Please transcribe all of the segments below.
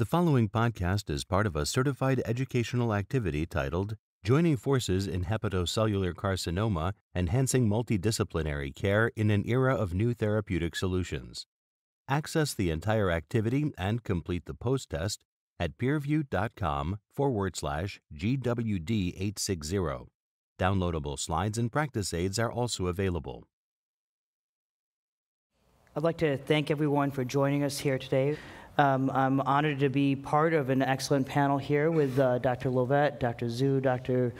The following podcast is part of a certified educational activity titled Joining Forces in Hepatocellular Carcinoma Enhancing Multidisciplinary Care in an Era of New Therapeutic Solutions. Access the entire activity and complete the post test at peerview.com forward slash GWD860. Downloadable slides and practice aids are also available. I'd like to thank everyone for joining us here today. Um, I'm honored to be part of an excellent panel here with uh, Dr. Llovet, Dr. Zhu, Dr.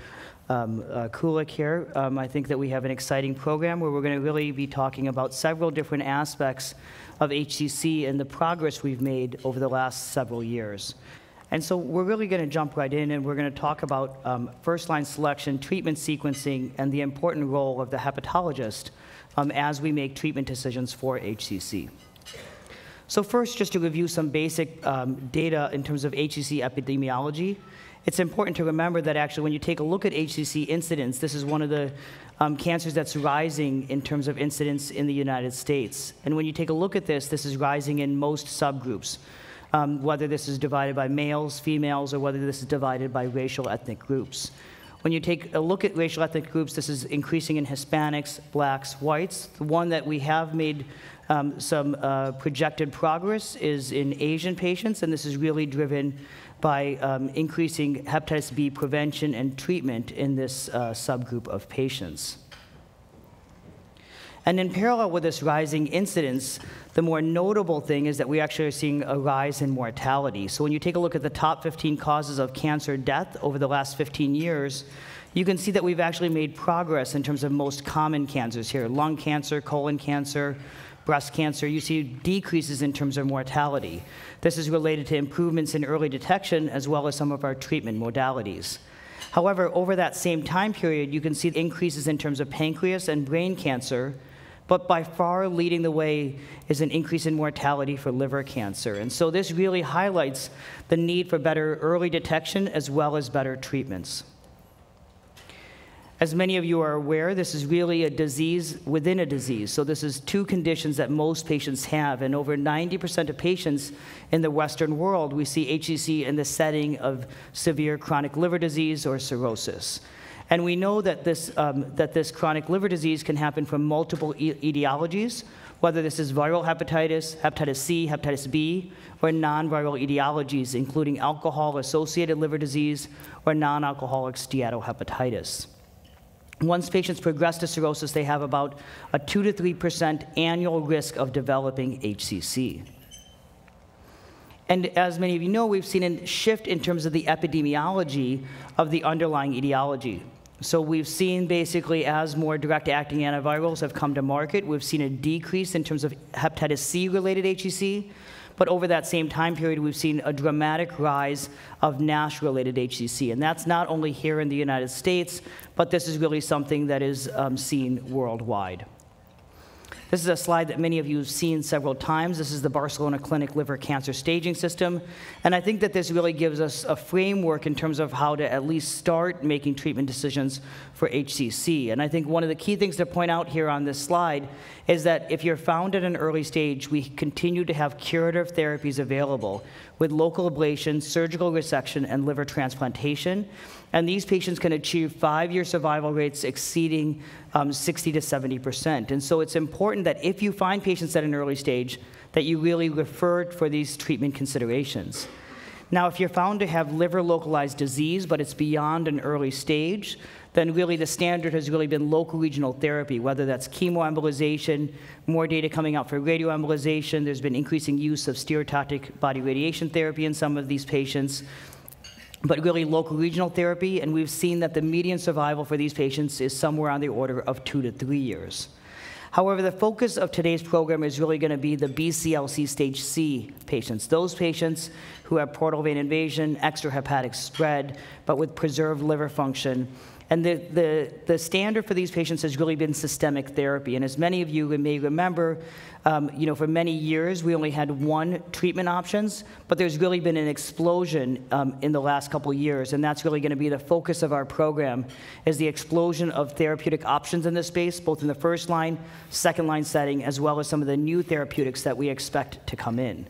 Um, uh, Kulik here. Um, I think that we have an exciting program where we're going to really be talking about several different aspects of HCC and the progress we've made over the last several years. And so we're really going to jump right in and we're going to talk about um, first line selection, treatment sequencing, and the important role of the hepatologist um, as we make treatment decisions for HCC. So first, just to review some basic um, data in terms of HCC epidemiology, it's important to remember that actually when you take a look at HCC incidence, this is one of the um, cancers that's rising in terms of incidence in the United States. And when you take a look at this, this is rising in most subgroups, um, whether this is divided by males, females, or whether this is divided by racial ethnic groups. When you take a look at racial ethnic groups, this is increasing in Hispanics, blacks, whites. The one that we have made um, some uh, projected progress is in Asian patients, and this is really driven by um, increasing hepatitis B prevention and treatment in this uh, subgroup of patients. And in parallel with this rising incidence, the more notable thing is that we actually are seeing a rise in mortality. So when you take a look at the top 15 causes of cancer death over the last 15 years, you can see that we've actually made progress in terms of most common cancers here lung cancer, colon cancer, breast cancer, you see decreases in terms of mortality. This is related to improvements in early detection as well as some of our treatment modalities. However, over that same time period, you can see increases in terms of pancreas and brain cancer, but by far leading the way is an increase in mortality for liver cancer. And so this really highlights the need for better early detection as well as better treatments. As many of you are aware, this is really a disease within a disease. So, this is two conditions that most patients have. And over 90% of patients in the Western world, we see HCC in the setting of severe chronic liver disease or cirrhosis. And we know that this, um, that this chronic liver disease can happen from multiple e- etiologies, whether this is viral hepatitis, hepatitis C, hepatitis B, or non viral etiologies, including alcohol associated liver disease or non alcoholic steatohepatitis. Once patients progress to cirrhosis, they have about a 2 to 3% annual risk of developing HCC. And as many of you know, we've seen a shift in terms of the epidemiology of the underlying etiology. So we've seen basically as more direct acting antivirals have come to market, we've seen a decrease in terms of hepatitis C related HCC, but over that same time period, we've seen a dramatic rise of NASH related HCC. And that's not only here in the United States, but this is really something that is um, seen worldwide. This is a slide that many of you have seen several times. This is the Barcelona Clinic Liver Cancer Staging System. And I think that this really gives us a framework in terms of how to at least start making treatment decisions for HCC. And I think one of the key things to point out here on this slide is that if you're found at an early stage, we continue to have curative therapies available with local ablation, surgical resection, and liver transplantation. And these patients can achieve five year survival rates exceeding um, 60 to 70%. And so it's important that if you find patients at an early stage, that you really refer for these treatment considerations. Now, if you're found to have liver localized disease, but it's beyond an early stage, then really the standard has really been local regional therapy, whether that's chemoembolization, more data coming out for radioembolization. There's been increasing use of stereotactic body radiation therapy in some of these patients but really local regional therapy, and we've seen that the median survival for these patients is somewhere on the order of two to three years. However, the focus of today's program is really going to be the BCLC stage C patients, those patients who have portal vein invasion, extrahepatic spread, but with preserved liver function. And the, the, the standard for these patients has really been systemic therapy. And as many of you may remember, um, you know, for many years we only had one treatment options, but there's really been an explosion um, in the last couple years, and that's really going to be the focus of our program, is the explosion of therapeutic options in this space, both in the first line, second line setting, as well as some of the new therapeutics that we expect to come in.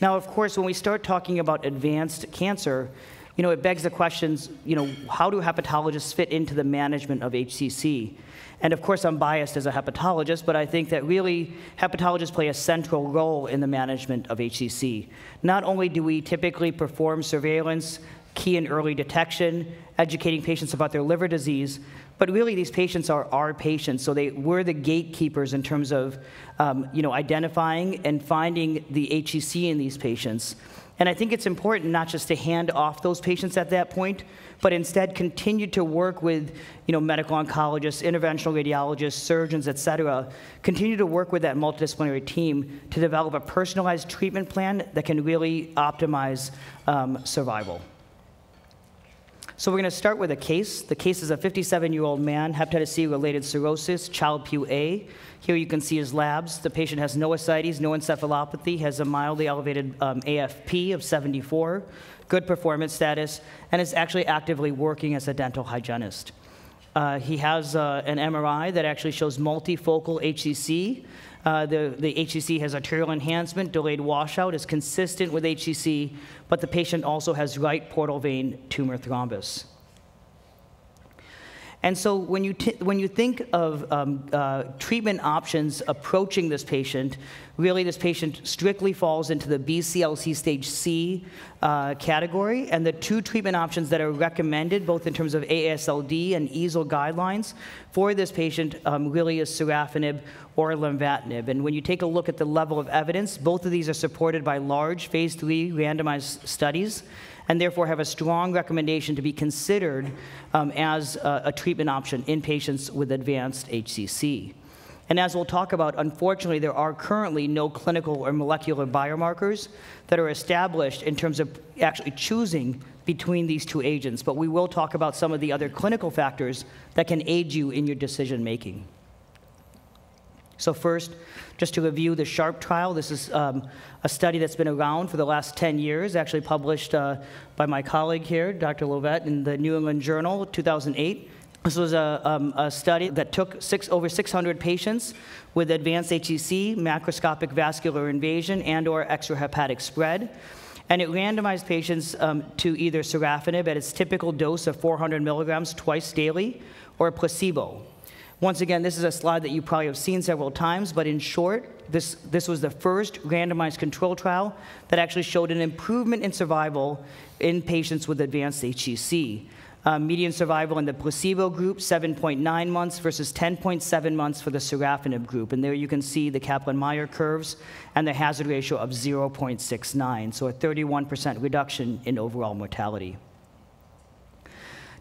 Now, of course, when we start talking about advanced cancer, you know, it begs the questions, you know, how do hepatologists fit into the management of HCC? And of course, I'm biased as a hepatologist, but I think that really hepatologists play a central role in the management of HCC. Not only do we typically perform surveillance, key and early detection, educating patients about their liver disease, but really these patients are our patients, so they, we're the gatekeepers in terms of um, you know, identifying and finding the HCC in these patients. And I think it's important not just to hand off those patients at that point, but instead continue to work with you know, medical oncologists, interventional radiologists, surgeons, et cetera, continue to work with that multidisciplinary team to develop a personalized treatment plan that can really optimize um, survival. So we're going to start with a case. The case is a 57-year-old man, hepatitis C-related cirrhosis, Child-Pugh A. Here you can see his labs. The patient has no ascites, no encephalopathy, has a mildly elevated um, AFP of 74, good performance status, and is actually actively working as a dental hygienist. Uh, he has uh, an MRI that actually shows multifocal HCC. Uh, the, the HCC has arterial enhancement, delayed washout, is consistent with HCC, but the patient also has right portal vein tumor thrombus. And so when you, when you think of um, uh, treatment options approaching this patient, really this patient strictly falls into the BCLC stage C uh, category. And the two treatment options that are recommended, both in terms of AASLD and EASL guidelines for this patient, um, really is sorafenib or lenvatinib. And when you take a look at the level of evidence, both of these are supported by large phase three randomized studies and therefore have a strong recommendation to be considered um, as a, a treatment option in patients with advanced HCC. And as we'll talk about, unfortunately, there are currently no clinical or molecular biomarkers that are established in terms of actually choosing between these two agents. But we will talk about some of the other clinical factors that can aid you in your decision making. So, first, just to review the SHARP trial, this is um, a study that's been around for the last 10 years, actually published uh, by my colleague here, Dr. Llovet, in the New England Journal, 2008. This was a, um, a study that took six, over 600 patients with advanced HCC, macroscopic vascular invasion, and or extrahepatic spread. And it randomized patients um, to either sorafenib at its typical dose of 400 milligrams twice daily or placebo. Once again, this is a slide that you probably have seen several times, but in short, this, this was the first randomized control trial that actually showed an improvement in survival in patients with advanced HCC. Uh, median survival in the placebo group, 7.9 months versus 10.7 months for the sorafenib group. And there you can see the Kaplan-Meier curves and the hazard ratio of 0.69, so a 31% reduction in overall mortality.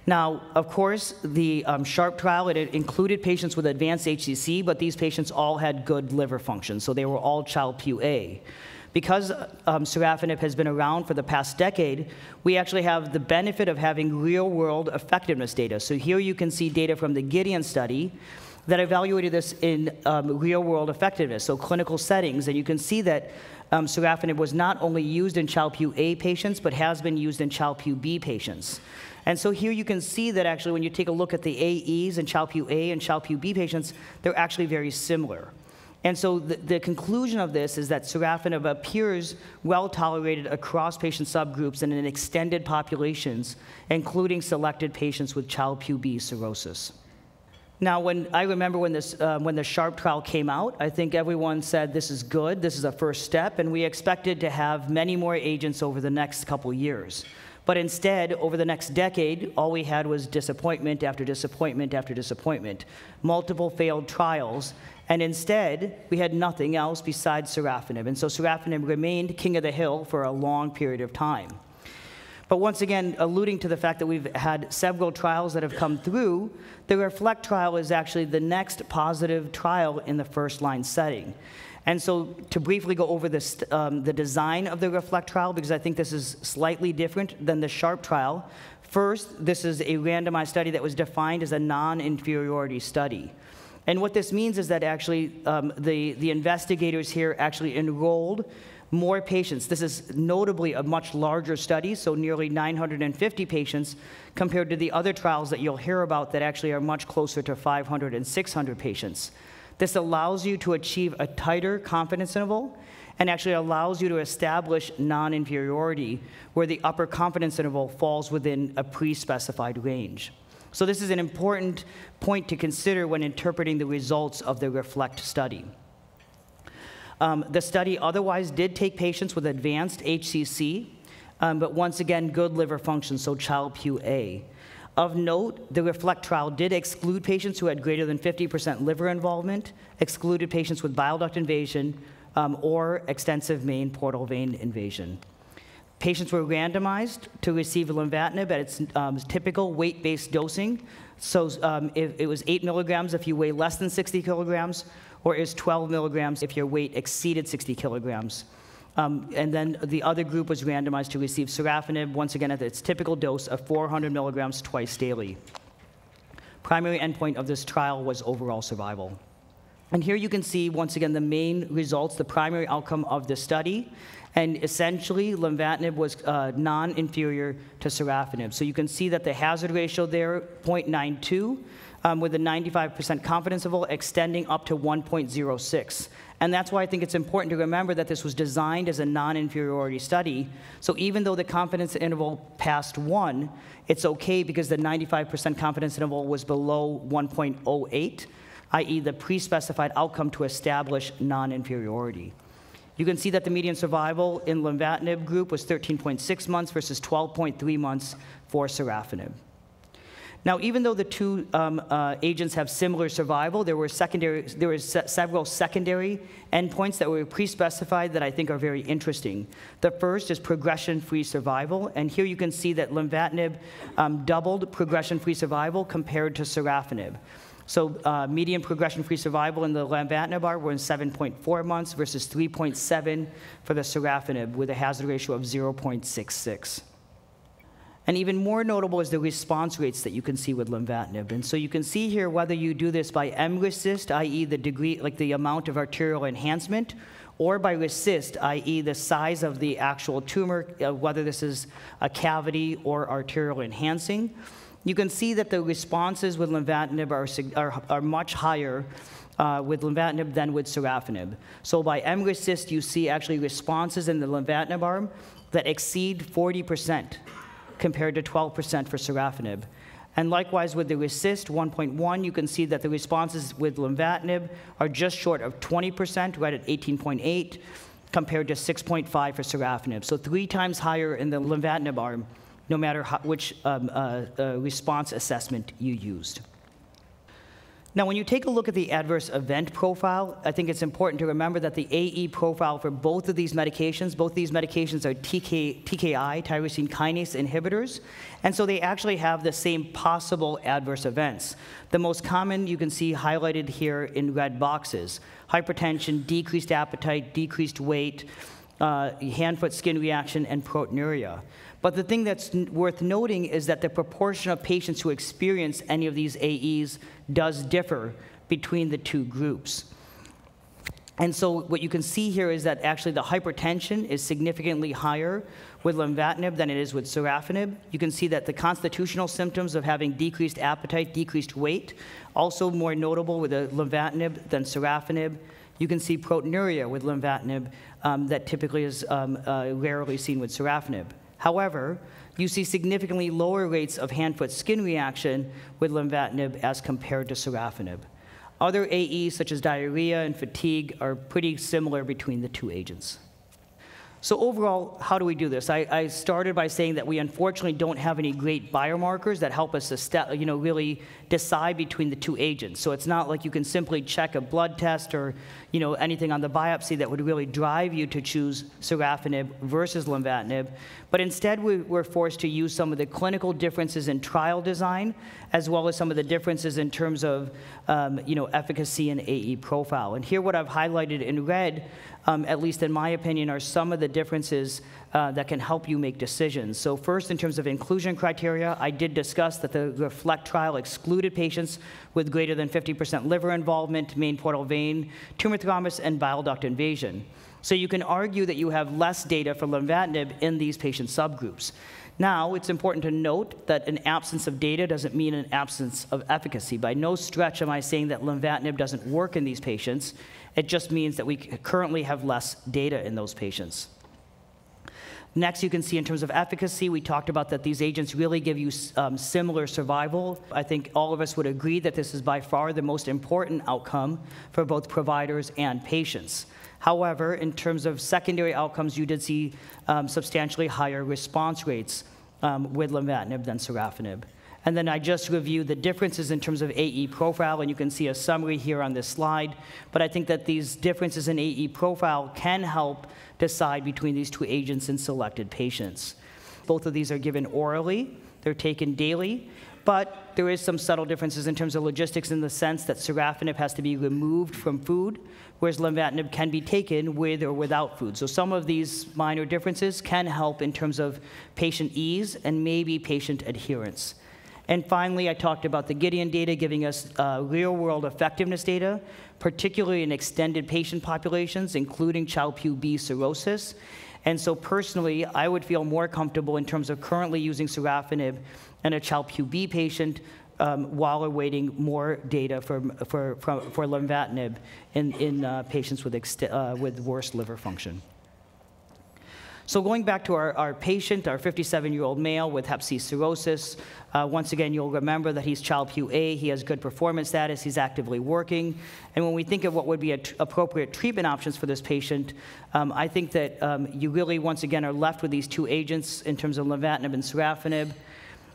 Now, of course, the um, SHARP trial, it included patients with advanced HCC, but these patients all had good liver function, so they were all Child-Pugh A. Because um, sorafenib has been around for the past decade, we actually have the benefit of having real-world effectiveness data. So here you can see data from the Gideon study that evaluated this in um, real-world effectiveness, so clinical settings, and you can see that um, sorafenib was not only used in Child-Pugh A patients, but has been used in Child-Pugh B patients. And so here you can see that actually when you take a look at the AEs in Child-Pugh A and Child-Pugh B patients, they're actually very similar. And so the, the, conclusion of this is that sorafenib appears well tolerated across patient subgroups and in extended populations, including selected patients with Child-Pugh B cirrhosis. Now, when I remember when this uh, when the Sharp trial came out, I think everyone said this is good, this is a first step, and we expected to have many more agents over the next couple years. But instead, over the next decade, all we had was disappointment after disappointment after disappointment, multiple failed trials, and instead, we had nothing else besides sorafenib. And so sorafenib remained king of the hill for a long period of time. But once again, alluding to the fact that we've had several trials that have come through, the REFLECT trial is actually the next positive trial in the first line setting. And so to briefly go over this, um, the design of the REFLECT trial, because I think this is slightly different than the SHARP trial, First, this is a randomized study that was defined as a non-inferiority study. And what this means is that actually um, the, the investigators here actually enrolled more patients. This is notably a much larger study, so nearly 950 patients, compared to the other trials that you'll hear about that actually are much closer to 500 and 600 patients. This allows you to achieve a tighter confidence interval and actually allows you to establish non inferiority where the upper confidence interval falls within a pre specified range. So, this is an important point to consider when interpreting the results of the REFLECT study. Um, the study otherwise did take patients with advanced HCC, um, but once again, good liver function, so Child-Pugh A. Of note, the REFLECT trial did exclude patients who had greater than 50% liver involvement, excluded patients with bile duct invasion, um, or extensive main portal vein invasion. Patients were randomized to receive lenvatinib at its um, typical weight-based dosing. So um, it, it was 8 milligrams if you weigh less than 60 kilograms, or is 12 milligrams if your weight exceeded 60 kilograms. Um, and then the other group was randomized to receive sorafenib, once again at its typical dose of 400 milligrams twice daily. Primary endpoint of this trial was overall survival. And here you can see, once again, the main results, the primary outcome of the study. And essentially, lenvatinib was uh, non-inferior to sorafenib. So you can see that the hazard ratio there, 0.92, um, with a 95% confidence interval extending up to 1.06. And that's why I think it's important to remember that this was designed as a non-inferiority study. So even though the confidence interval passed one, it's okay because the 95% confidence interval was below 1.08, i.e. the pre-specified outcome to establish non-inferiority. You can see that the median survival in lenvatinib group was 13.6 months versus 12.3 months for sorafenib. Now, even though the two um, uh, agents have similar survival, there were secondary, there were se several secondary endpoints that were pre-specified that I think are very interesting. The first is progression-free survival, and here you can see that lenvatinib um, doubled progression-free survival compared to sorafenib. So uh, median progression-free survival in the lenvatinib arm was 7.4 months versus 3.7 for the sorafenib, with a hazard ratio of 0.66. And even more notable is the response rates that you can see with lenvatinib. And so you can see here whether you do this by mRECIST, i.e. the degree, like the amount of arterial enhancement, or by RECIST, i.e. the size of the actual tumor, uh, whether this is a cavity or arterial enhancing. You can see that the responses with lenvatinib are, are, are much higher uh, with lenvatinib than with sorafenib. So by mRECIST, you see actually responses in the lenvatinib arm that exceed 40 percent compared to 12% for sorafenib. And likewise with the RECIST 1.1, you can see that the responses with lenvatinib are just short of 20%, right at 18.8, compared to 6.5 for sorafenib. So three times higher in the lenvatinib arm, no matter how, which um, uh, uh, response assessment you used. Now, when you take a look at the adverse event profile, I think it's important to remember that the AE profile for both of these medications, both these medications are TK, TKI, tyrosine kinase inhibitors, and so they actually have the same possible adverse events. The most common you can see highlighted here in red boxes hypertension, decreased appetite, decreased weight, uh, hand foot skin reaction, and proteinuria. But the thing that's worth noting is that the proportion of patients who experience any of these AEs does differ between the two groups. And so what you can see here is that actually the hypertension is significantly higher with lenvatinib than it is with sorafenib. You can see that the constitutional symptoms of having decreased appetite, decreased weight, also more notable with lenvatinib than sorafenib. You can see proteinuria with lenvatinib um, that typically is um, uh, rarely seen with sorafenib. However, you see significantly lower rates of hand-foot skin reaction with lenvatinib as compared to sorafenib. Other AEs such as diarrhea and fatigue are pretty similar between the two agents. So overall, how do we do this? I, I, started by saying that we unfortunately don't have any great biomarkers that help us you know, really decide between the two agents. So it's not like you can simply check a blood test or you know, anything on the biopsy that would really drive you to choose sorafenib versus lenvatinib. But instead, we, we're forced to use some of the clinical differences in trial design, as well as some of the differences in terms of um, you know, efficacy and AE profile. And here what I've highlighted in red um, at least in my opinion, are some of the differences uh, that can help you make decisions. So, first, in terms of inclusion criteria, I did discuss that the REFLECT trial excluded patients with greater than 50% liver involvement, main portal vein, tumor thrombus, and bile duct invasion. So, you can argue that you have less data for lenvatinib in these patient subgroups. Now, it's important to note that an absence of data doesn't mean an absence of efficacy. By no stretch am I saying that lenvatinib doesn't work in these patients. It just means that we currently have less data in those patients. Next, you can see in terms of efficacy, we talked about that these agents really give you um, similar survival. I think all of us would agree that this is by far the most important outcome for both providers and patients. However, in terms of secondary outcomes, you did see um, substantially higher response rates um, with lenvatinib than sorafenib. And then I just reviewed the differences in terms of AE profile, and you can see a summary here on this slide. But I think that these differences in AE profile can help decide between these two agents in selected patients. Both of these are given orally, they're taken daily, but there is some subtle differences in terms of logistics in the sense that sorafenib has to be removed from food, whereas lenvatinib can be taken with or without food. So some of these minor differences can help in terms of patient ease and maybe patient adherence. And finally, I talked about the Gideon data giving us uh, real world effectiveness data, particularly in extended patient populations, including Child-Pugh B cirrhosis. And so, personally, I would feel more comfortable in terms of currently using sorafenib in a Child-Pugh B patient um, while awaiting more data for, for, for, for lenvatinib in, in uh, patients with, uh, with worse liver function. So going back to our, our patient, our 57-year-old male with hep C cirrhosis, uh, once again, you'll remember that he's Child-Pugh A, he has good performance status, he's actively working. And when we think of what would be appropriate treatment options for this patient, um, I think that um, you really, once again, are left with these two agents in terms of lenvatinib and sorafenib.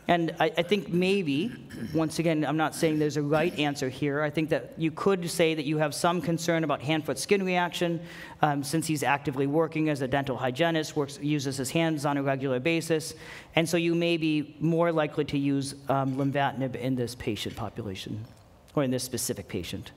And I, I, think maybe, once again, I'm not saying there's a right answer here. I think that you could say that you have some concern about hand-foot skin reaction, um, since he's actively working as a dental hygienist, works, uses his hands on a regular basis, and so you may be more likely to use um, in this patient population, or in this specific patient.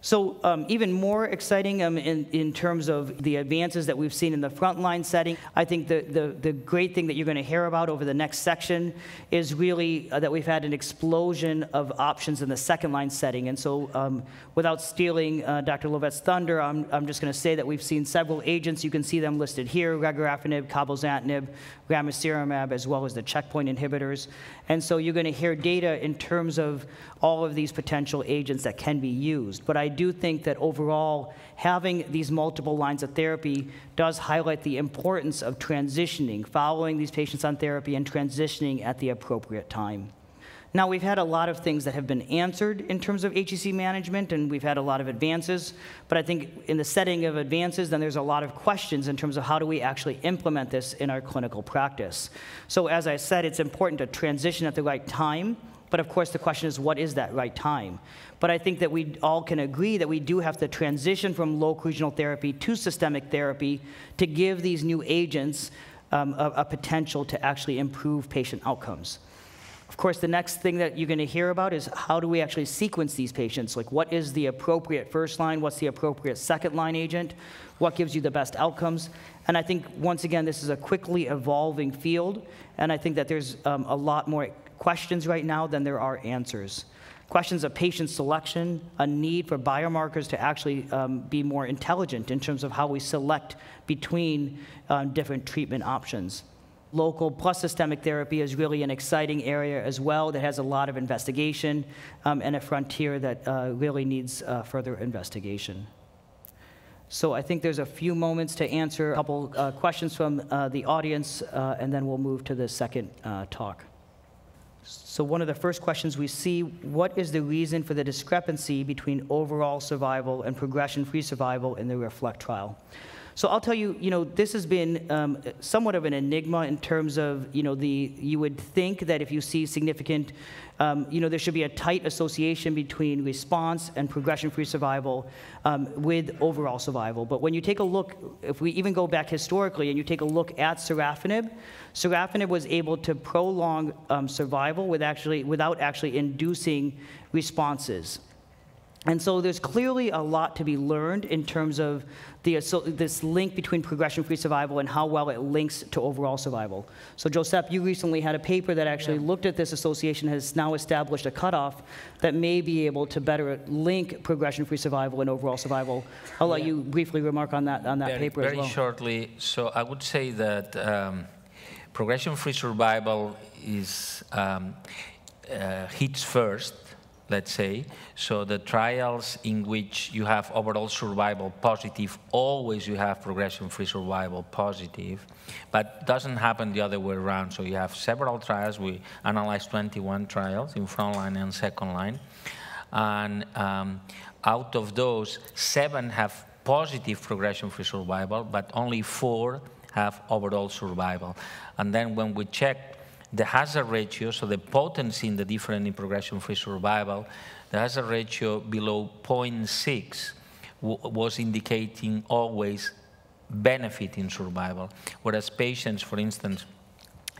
So um, even more exciting um, in, in terms of the advances that we've seen in the frontline setting, I think the, the, the great thing that you're going to hear about over the next section is really uh, that we've had an explosion of options in the second line setting. And so um, without stealing uh, Dr. Llovet's thunder, I'm, I'm just going to say that we've seen several agents. You can see them listed here, regorafenib, cabozantinib, ramucirumab, as well as the checkpoint inhibitors. And so you're going to hear data in terms of all of these potential agents that can be used. But I do think that overall, having these multiple lines of therapy does highlight the importance of transitioning, following these patients on therapy and transitioning at the appropriate time. Now, we've had a lot of things that have been answered in terms of HCC management, and we've had a lot of advances. But I think in the setting of advances, then there's a lot of questions in terms of how do we actually implement this in our clinical practice. So, as I said, it's important to transition at the right time. But of course, the question is, what is that right time? But I think that we all can agree that we do have to transition from local regional therapy to systemic therapy to give these new agents um, a, a potential to actually improve patient outcomes. Of course, the next thing that you're going to hear about is how do we actually sequence these patients? Like, what is the appropriate first line? What's the appropriate second line agent? What gives you the best outcomes? And I think, once again, this is a quickly evolving field, and I think that there's um, a lot more questions right now than there are answers. Questions of patient selection, a need for biomarkers to actually um, be more intelligent in terms of how we select between um, different treatment options. Local plus systemic therapy is really an exciting area as well that has a lot of investigation um, and a frontier that uh, really needs uh, further investigation. So I think there's a few moments to answer a couple uh, questions from uh, the audience, uh, and then we'll move to the second uh, talk. So one of the first questions we see, what is the reason for the discrepancy between overall survival and progression-free survival in the REFLECT trial? So I'll tell you, you know, this has been um, somewhat of an enigma in terms of, you know, the, you would think that if you see significant, um, you know, there should be a tight association between response and progression-free survival um, with overall survival. But when you take a look, if we even go back historically and you take a look at sorafenib, sorafenib was able to prolong um, survival with actually, without actually inducing responses. And so there's clearly a lot to be learned in terms of the, so this link between progression-free survival and how well it links to overall survival. So Josep, you recently had a paper that actually yeah. looked at this association, has now established a cutoff that may be able to better link progression-free survival and overall survival. I'll let you briefly remark on that, on that very, paper very as well. Very shortly, so I would say that um, progression-free survival is um, uh, hits first let's say. So the trials in which you have overall survival positive, always you have progression-free survival positive, but doesn't happen the other way around. So you have several trials. We analyzed 21 trials in front line and second line. And um, out of those, seven have positive progression-free survival, but only four have overall survival. And then when we check the hazard ratio, so the potency in the different in progression-free survival, the hazard ratio below 0.6 was indicating always benefit in survival. Whereas patients, for instance,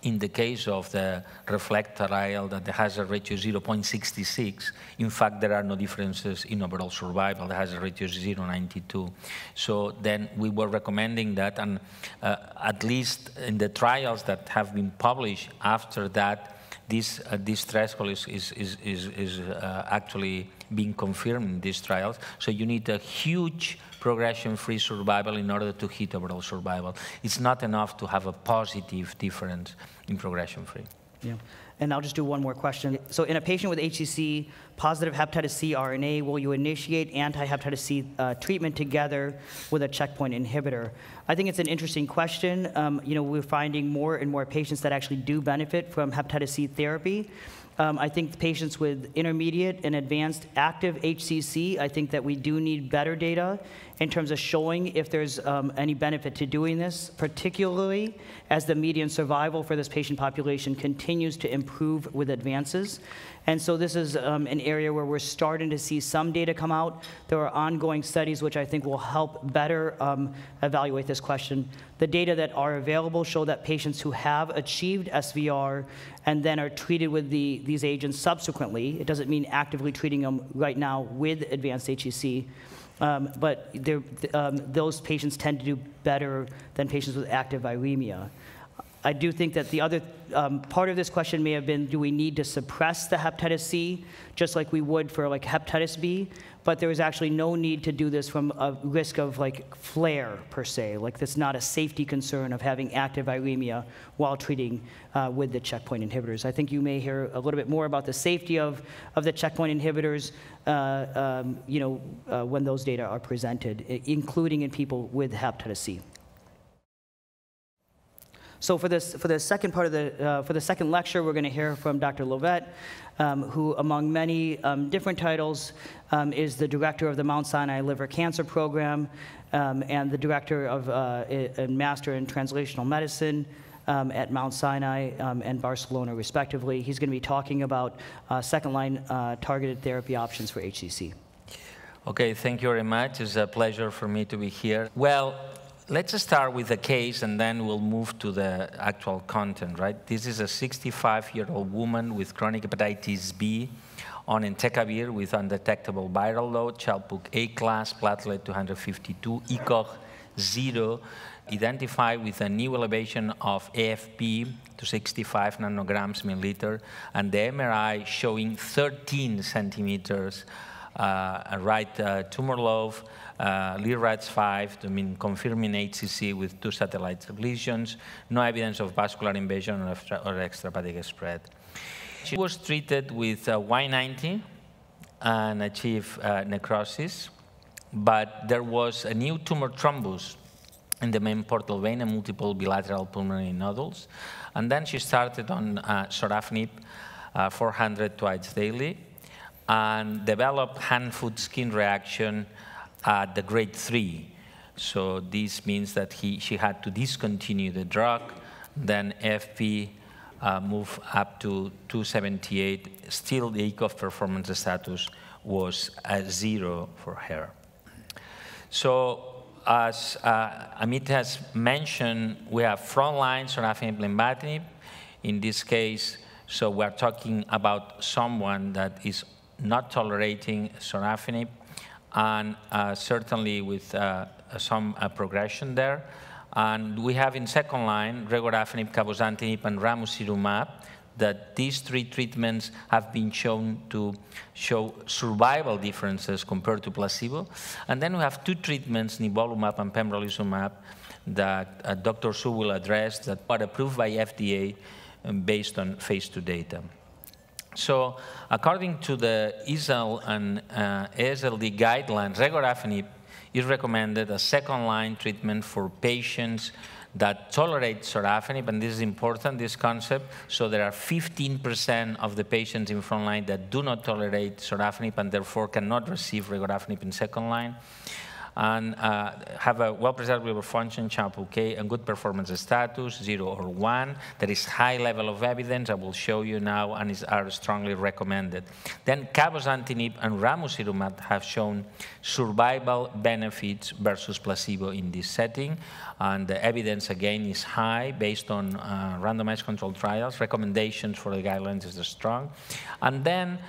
in the case of the reflect trial that the hazard ratio is 0.66, in fact, there are no differences in overall survival. The hazard ratio is 0.92. So then we were recommending that, and uh, at least in the trials that have been published after that, this, uh, this threshold is, is, is, is, is uh, actually being confirmed in these trials. So you need a huge progression-free survival in order to hit overall survival. It's not enough to have a positive difference in progression-free. Yeah. And I'll just do one more question. So, in a patient with HCC, positive hepatitis C RNA, will you initiate anti-hepatitis C uh, treatment together with a checkpoint inhibitor? I think it's an interesting question. Um, you know, we're finding more and more patients that actually do benefit from hepatitis C therapy. Um, I think patients with intermediate and advanced active HCC, I think that we do need better data in terms of showing if there's um, any benefit to doing this, particularly as the median survival for this patient population continues to improve with advances. And so this is um, an area where we're starting to see some data come out. There are ongoing studies which I think will help better um, evaluate this question. The data that are available show that patients who have achieved SVR and then are treated with the, these agents subsequently, it doesn't mean actively treating them right now with advanced HCC, um, but um, those patients tend to do better than patients with active viremia. I do think that the other um, part of this question may have been, do we need to suppress the hepatitis C, just like we would for like hepatitis B? But there is actually no need to do this from a risk of like flare per se. Like that's not a safety concern of having active viremia while treating uh, with the checkpoint inhibitors. I think you may hear a little bit more about the safety of, of the checkpoint inhibitors, uh, um, you know, uh, when those data are presented, including in people with hepatitis C. So for this, for the second part of the, uh, for the second lecture, we're going to hear from Dr. Llovet, um, who, among many um, different titles, um, is the director of the Mount Sinai Liver Cancer Program um, and the director of uh, a, Master in Translational Medicine um, at Mount Sinai um, and Barcelona, respectively. He's going to be talking about uh, second-line uh, targeted therapy options for HCC. Okay, thank you very much. It's a pleasure for me to be here. Well, let's start with the case and then we'll move to the actual content, right? This is a 65-year-old woman with chronic hepatitis B on entecavir with undetectable viral load, Child-Pugh A class, platelet 252, ECOG 0, identified with a new elevation of AFP to 65 nanograms milliliter, and the MRI showing 13 centimeters uh, right uh, tumor lobe, uh, LIRADS5 to mean confirming HCC with two satellite lesions, no evidence of vascular invasion or, extra, or spread. She was treated with uh, Y90 and achieved uh, necrosis, but there was a new tumor thrombus in the main portal vein and multiple bilateral pulmonary nodules. And then she started on uh, sorafenib, uh, 400 twice daily, and developed hand-foot skin reaction at the grade three. So this means that he, she had to discontinue the drug. Then AFP uh, moved up to 278. Still, the ECOG performance status was at zero for her. So as uh, Amit has mentioned, we have frontline sorafenib lenvatinib. In this case, so we're talking about someone that is not tolerating sorafenib, and uh, certainly with uh, some uh, progression there. And we have in second line regorafenib, cabozantinib, and ramucirumab, that these three treatments have been shown to show survival differences compared to placebo. And then we have two treatments, nivolumab and pembrolizumab, that uh, Dr. Zhu will address that are approved by FDA um, based on phase two data. So according to the EASL and uh, AASLD guidelines, regorafenib is recommended as second-line treatment for patients that tolerate sorafenib, and this is important, this concept. So there are 15% of the patients in front line that do not tolerate sorafenib and therefore cannot receive regorafenib in second line and uh, have a well-preserved liver function, Child-Pugh A, and good performance status, zero or one. There is high level of evidence, I will show you now, and is, are strongly recommended. Then cabozantinib and ramucirumab have shown survival benefits versus placebo in this setting, and the evidence, again, is high based on uh, randomized controlled trials. Recommendations for the guidelines is strong. And then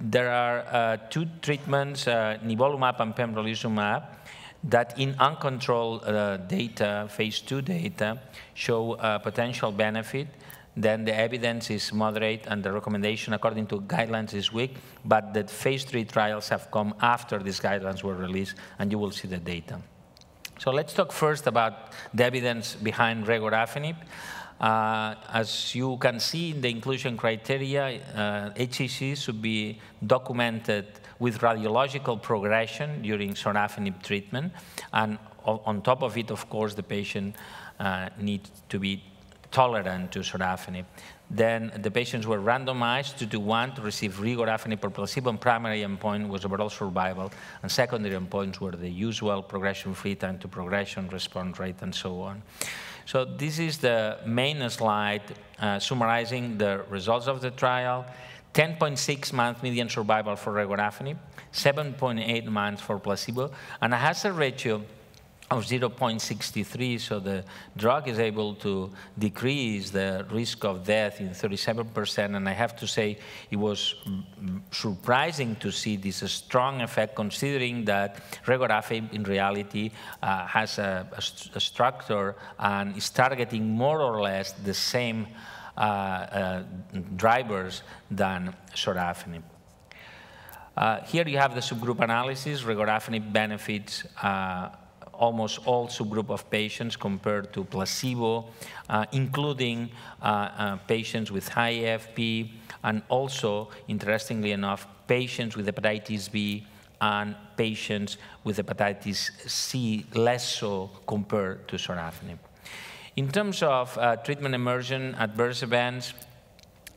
there are uh, two treatments, uh, nivolumab and pembrolizumab, that in uncontrolled uh, data, phase two data, show a potential benefit, then the evidence is moderate and the recommendation according to guidelines is weak, but the phase three trials have come after these guidelines were released, and you will see the data. So let's talk first about the evidence behind regorafenib. Uh, as you can see in the inclusion criteria, uh, HCC should be documented with radiological progression during sorafenib treatment. And on top of it, of course, the patient uh, needs to be tolerant to sorafenib. Then the patients were randomized to do one to receive regorafenib or placebo. And primary endpoint was overall survival, and secondary endpoints were the usual progression-free time to progression, response rate, and so on. So this is the main slide uh, summarizing the results of the trial. 10.6 month median survival for regorafenib, 7.8 months for placebo, and a hazard ratio of 0.63, so the drug is able to decrease the risk of death in 37%. And I have to say, it was surprising to see this strong effect, considering that regorafenib in reality uh, has a, a, a, structure and is targeting more or less the same drivers than sorafenib. Uh, here you have the subgroup analysis. Regorafenib benefits uh, almost all subgroup of patients compared to placebo, uh, including uh, uh, patients with high AFP, and also, interestingly enough, patients with hepatitis B and patients with hepatitis C, less so compared to sorafenib. In terms of uh, treatment emergent adverse events,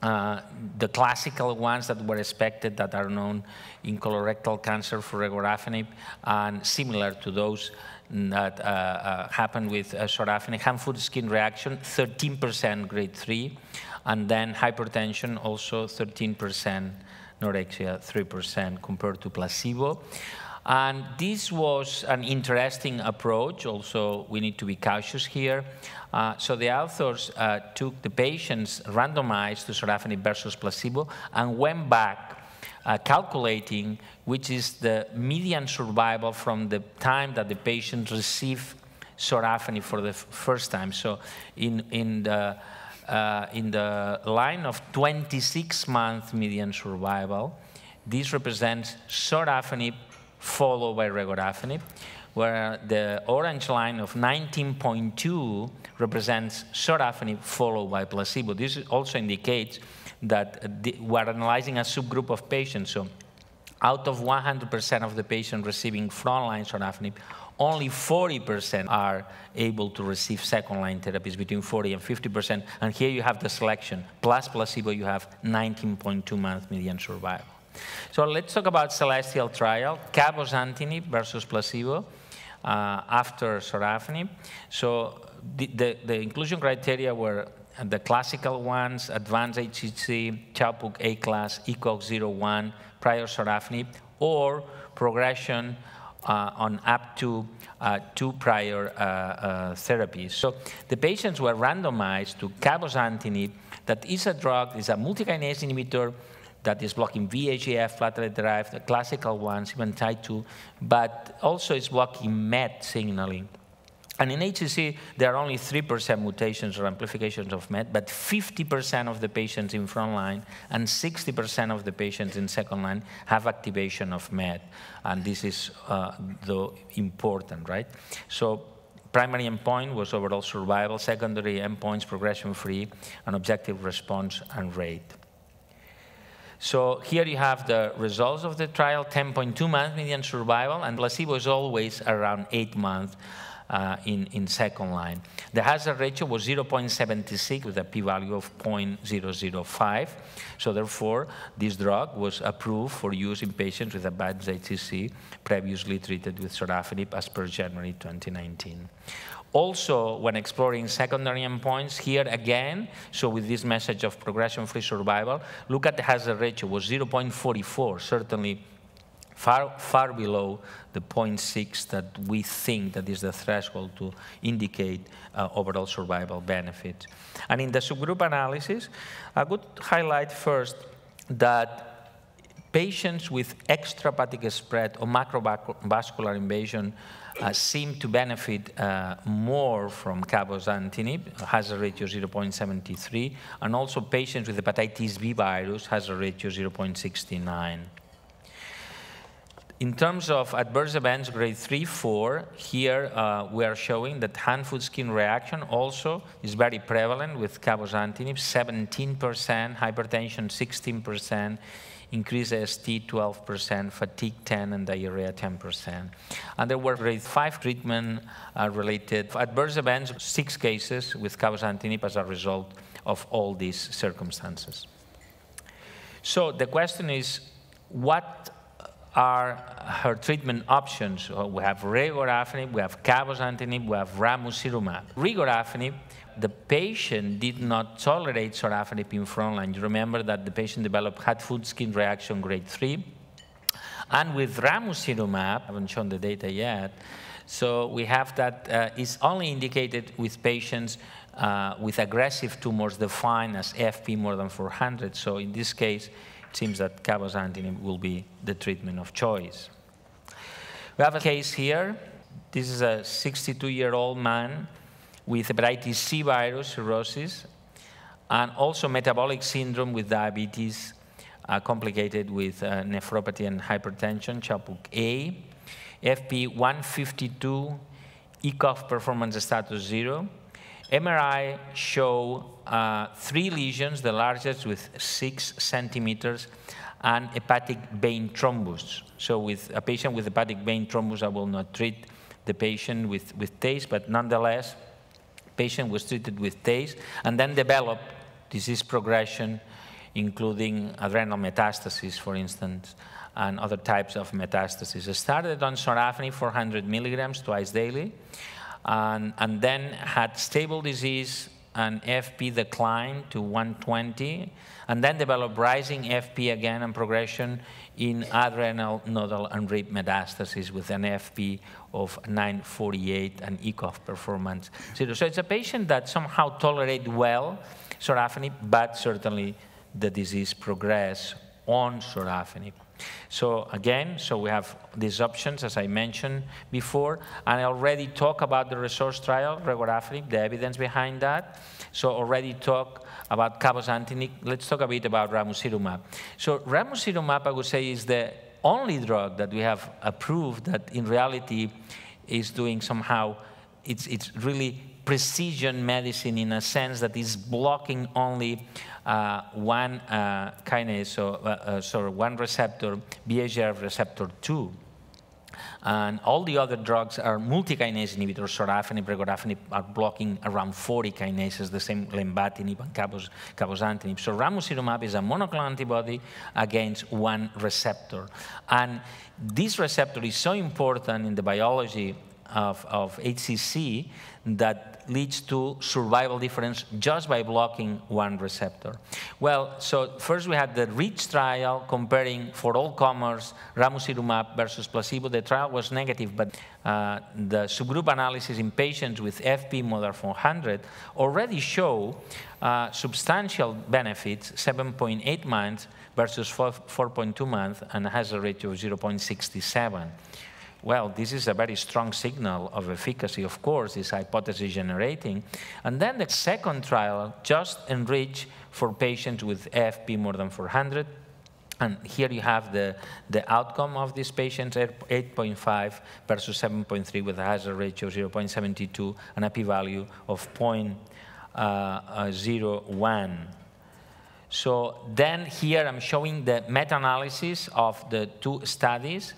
uh, the classical ones that were expected that are known in colorectal cancer for regorafenib and similar to those that uh, uh, happened with uh, sorafenib, hand-foot skin reaction, 13% grade 3, and then hypertension, also 13%, anorexia, 3% compared to placebo. And this was an interesting approach. Also, we need to be cautious here. Uh, so the authors uh, took the patients randomized to sorafenib versus placebo and went back uh, calculating which is the median survival from the time that the patient received sorafenib for the first time. So in, in, the, uh, in the line of 26-month median survival, this represents sorafenib followed by regorafenib, where the orange line of 19.2 represents sorafenib followed by placebo. This also indicates that we're analyzing a subgroup of patients. So out of 100% of the patients receiving frontline sorafenib, only 40% are able to receive second-line therapies, between 40 and 50%. And here you have the selection. Plus placebo, you have 19.2 month median survival. So let's talk about celestial trial, cabozantinib versus placebo uh, after sorafenib. So the, the, the inclusion criteria were the classical ones, advanced HCC, Child-Pugh A class, ECOG 01, prior sorafenib, or progression uh, on up to uh, two prior uh, uh, therapies. So the patients were randomized to cabozantinib, that is a drug, is a multikinase inhibitor that is blocking VEGF, platelet derived, the classical ones, even type 2, but also it's blocking MET signaling. And in HCC, there are only 3% mutations or amplifications of MET, but 50% of the patients in front line and 60% of the patients in second line have activation of MET. And this is uh, the important, right? So primary endpoint was overall survival, secondary endpoints, progression-free, and objective response and rate. So here you have the results of the trial, 10.2 months median survival, and placebo is always around eight months uh, in, in second line. The hazard ratio was 0.76 with a p-value of 0.005. So therefore, this drug was approved for use in patients with advanced HCC previously treated with sorafenib as per January 2019. Also, when exploring secondary endpoints, here again, so with this message of progression-free survival, look at the hazard ratio was 0.44, certainly far, far below the 0.6 that we think that is the threshold to indicate uh, overall survival benefit. And in the subgroup analysis, I would highlight first that patients with extrahepatic spread or macrovascular invasion uh, seem to benefit uh, more from cabozantinib, hazard ratio 0.73, and also patients with hepatitis B virus, hazard ratio 0.69. In terms of adverse events, grade 3, 4, here uh, we are showing that hand-foot skin reaction also is very prevalent with cabozantinib, 17%, hypertension 16%, increased ST 12%, fatigue 10, and diarrhea 10%. And there were grade 5 treatment-related uh, adverse events, six cases with cabozantinib as a result of all these circumstances. So the question is, what are her treatment options. We have regorafenib, we have cabozantinib, we have ramucirumab. Regorafenib, the patient did not tolerate sorafenib in frontline. You remember that the patient developed hand-foot skin reaction grade 3. And with ramucirumab, I haven't shown the data yet, so we have that uh, is only indicated with patients uh, with aggressive tumors defined as AFP more than 400. So in this case, seems that cabozantinib will be the treatment of choice. We have a case here. This is a 62-year-old man with hepatitis C virus, cirrhosis, and also metabolic syndrome with diabetes, uh, complicated with uh, nephropathy and hypertension, Child-Pugh A, AFP 152, ECOG performance status zero, MRI show uh, three lesions, the largest with six centimeters, and hepatic vein thrombus. So with a patient with hepatic vein thrombus, I will not treat the patient with, with TACE, but nonetheless, patient was treated with TACE and then developed disease progression, including adrenal metastases, for instance, and other types of metastases. I started on sorafenib 400 milligrams twice daily, and, and then had stable disease and AFP decline to 120, and then developed rising AFP again and progression in adrenal nodal and rib metastases with an AFP of 948 and ECOG performance zero. So it's a patient that somehow tolerate well sorafenib, but certainly the disease progress on sorafenib. So again, so we have these options, as I mentioned before, and I already talked about the RESORCE trial, regorafenib, the evidence behind that. So already talk about cabozantinib. Let's talk a bit about ramucirumab. So ramucirumab, I would say, is the only drug that we have approved that in reality is doing somehow, it's, it's really precision medicine in a sense that is blocking only uh, one uh, kinase, so, uh, uh sorry, one receptor, VEGF receptor 2. And all the other drugs are multi-kinase inhibitors, sorafenib, regorafenib are blocking around 40 kinases, the same lenvatinib and cabozantinib. So ramucirumab is a monoclonal antibody against one receptor. And this receptor is so important in the biology of, of HCC that leads to survival difference just by blocking one receptor. Well, so first we had the REACH trial comparing for all comers ramucirumab versus placebo. The trial was negative, but uh, the subgroup analysis in patients with AFP more 400 already show uh, substantial benefits, 7.8 months versus 4.2 months, and hazard ratio of 0.67 well, this is a very strong signal of efficacy, of course, is hypothesis generating. And then the second trial just enriched for patients with AFP more than 400. And here you have the, the outcome of these patients, 8.5 versus 7.3 with a hazard ratio of 0.72 and a p-value of uh, uh, 0.01. So then here I'm showing the meta-analysis of the two studies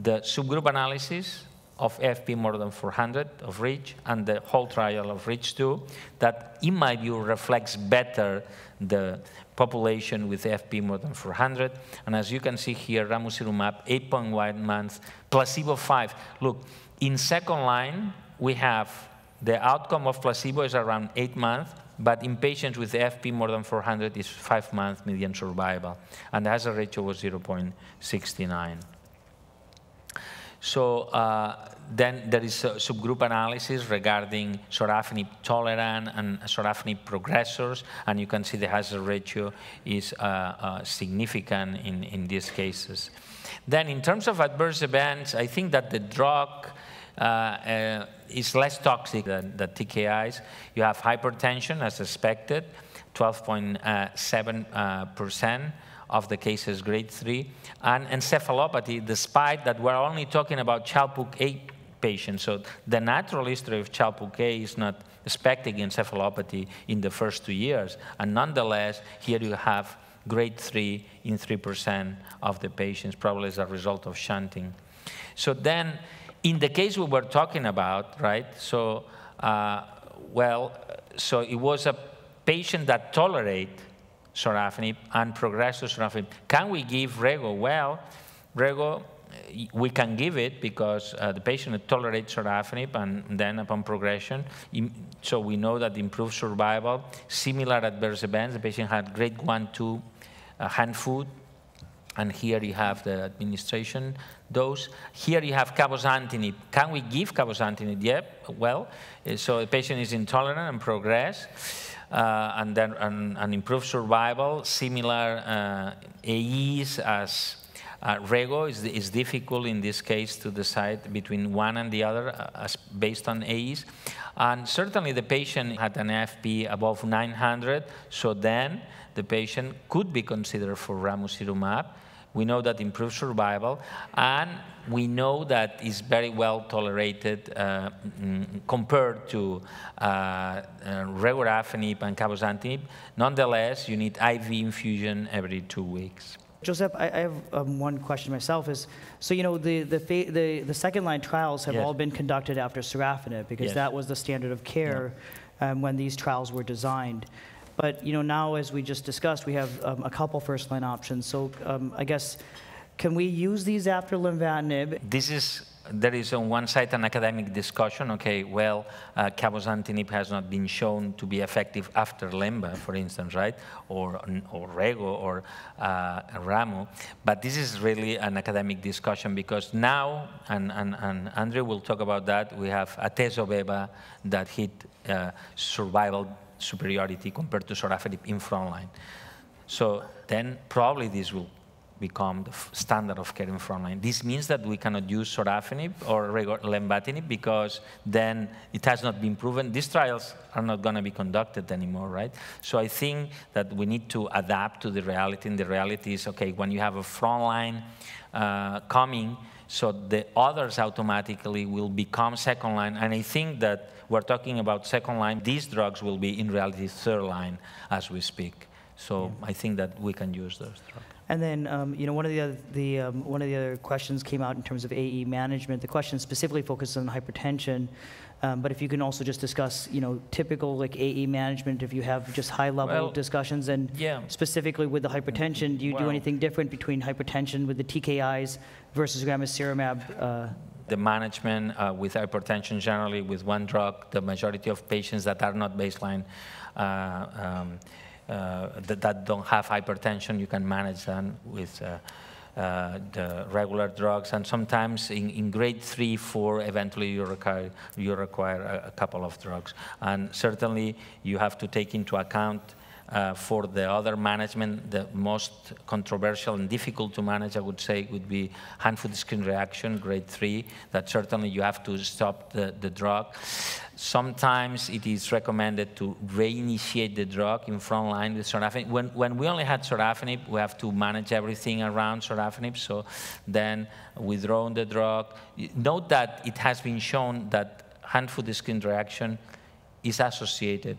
the subgroup analysis of AFP more than 400 of REACH and the whole trial of REACH 2 that, in my view, reflects better the population with AFP more than 400. And as you can see here, ramucirumab, 8.1 months, placebo 5. Look, in second line, we have the outcome of placebo is around 8 months, but in patients with AFP more than 400 is 5 months median survival, and the hazard ratio was 0.69. So uh, then there is a subgroup analysis regarding sorafenib tolerant and sorafenib progressors, and you can see the hazard ratio is uh, uh, significant in, in these cases. Then in terms of adverse events, I think that the drug uh, uh, is less toxic than the TKIs. You have hypertension as expected, 12.7% of the cases grade 3, and encephalopathy, despite that we're only talking about Child-Pugh A patients. So the natural history of Child-Pugh A is not expecting encephalopathy in the first two years. And nonetheless, here you have grade 3 in 3% of the patients, probably as a result of shunting. So then, in the case we were talking about, right, so, uh, well, so it was a patient that tolerate sorafenib and progress to sorafenib. Can we give rego? Well, rego, we can give it because uh, the patient tolerates sorafenib and then upon progression, so we know that improved survival, similar adverse events, the patient had grade 1, 2 uh, hand foot, and here you have the administration dose. Here you have cabozantinib. Can we give cabozantinib? Yep, well, so the patient is intolerant and progress uh, and then and, and improve survival. Similar uh, AEs as uh, Rego is, is difficult in this case to decide between one and the other uh, as based on AEs. And certainly the patient had an AFP above 900, so then the patient could be considered for ramucirumab. We know that improves survival, and we know that it's very well tolerated uh, mm, compared to uh, uh, regorafenib and cabozantinib. Nonetheless, you need IV infusion every two weeks. Joseph, I, I have um, one question myself. Is so you know the the the, the second line trials have yes. all been conducted after sorafenib because yes. that was the standard of care yeah. um, when these trials were designed. But you know, now as we just discussed, we have um, a couple first-line options. So um, I guess, can we use these after lenvatinib? This is there is on one side an academic discussion. Okay, well, uh, cabozantinib has not been shown to be effective after lemba, for instance, right? Or or rego or uh, ramo. But this is really an academic discussion because now, and, and, and Andrew will talk about that. We have atezolizumab that hit uh, survival superiority compared to sorafenib in frontline. So then probably this will become the standard of care in frontline. This means that we cannot use sorafenib or lenvatinib because then it has not been proven. These trials are not going to be conducted anymore, right? So I think that we need to adapt to the reality, and the reality is, okay, when you have a frontline uh, coming, so the others automatically will become second line, and I think that we're talking about second line. These drugs will be in reality third line as we speak. So yeah. I think that we can use those drugs. And then, um, you know, one of the other, the um, one of the other questions came out in terms of AE management. The question specifically focuses on hypertension, um, but if you can also just discuss, you know, typical like AE management, if you have just high-level well, discussions, and yeah. specifically with the hypertension, do you well, do anything different between hypertension with the TKIs versus ramucirumab? Uh, the management uh, with hypertension generally with one drug, the majority of patients that are not baseline uh, um, uh, that, that, don't have hypertension, you can manage them with uh, the regular drugs, and sometimes in, in, grade three, four, eventually you require, you require a, a, couple of drugs. And certainly you have to take into account uh, for the other management, the most controversial and difficult to manage, I would say, would be hand-foot skin reaction, grade three, that certainly you have to stop the, the drug. Sometimes it is recommended to reinitiate the drug in front line with sorafenib. When, when we only had sorafenib, we have to manage everything around sorafenib, so then withdrawing the drug. Note that it has been shown that hand-foot skin reaction is associated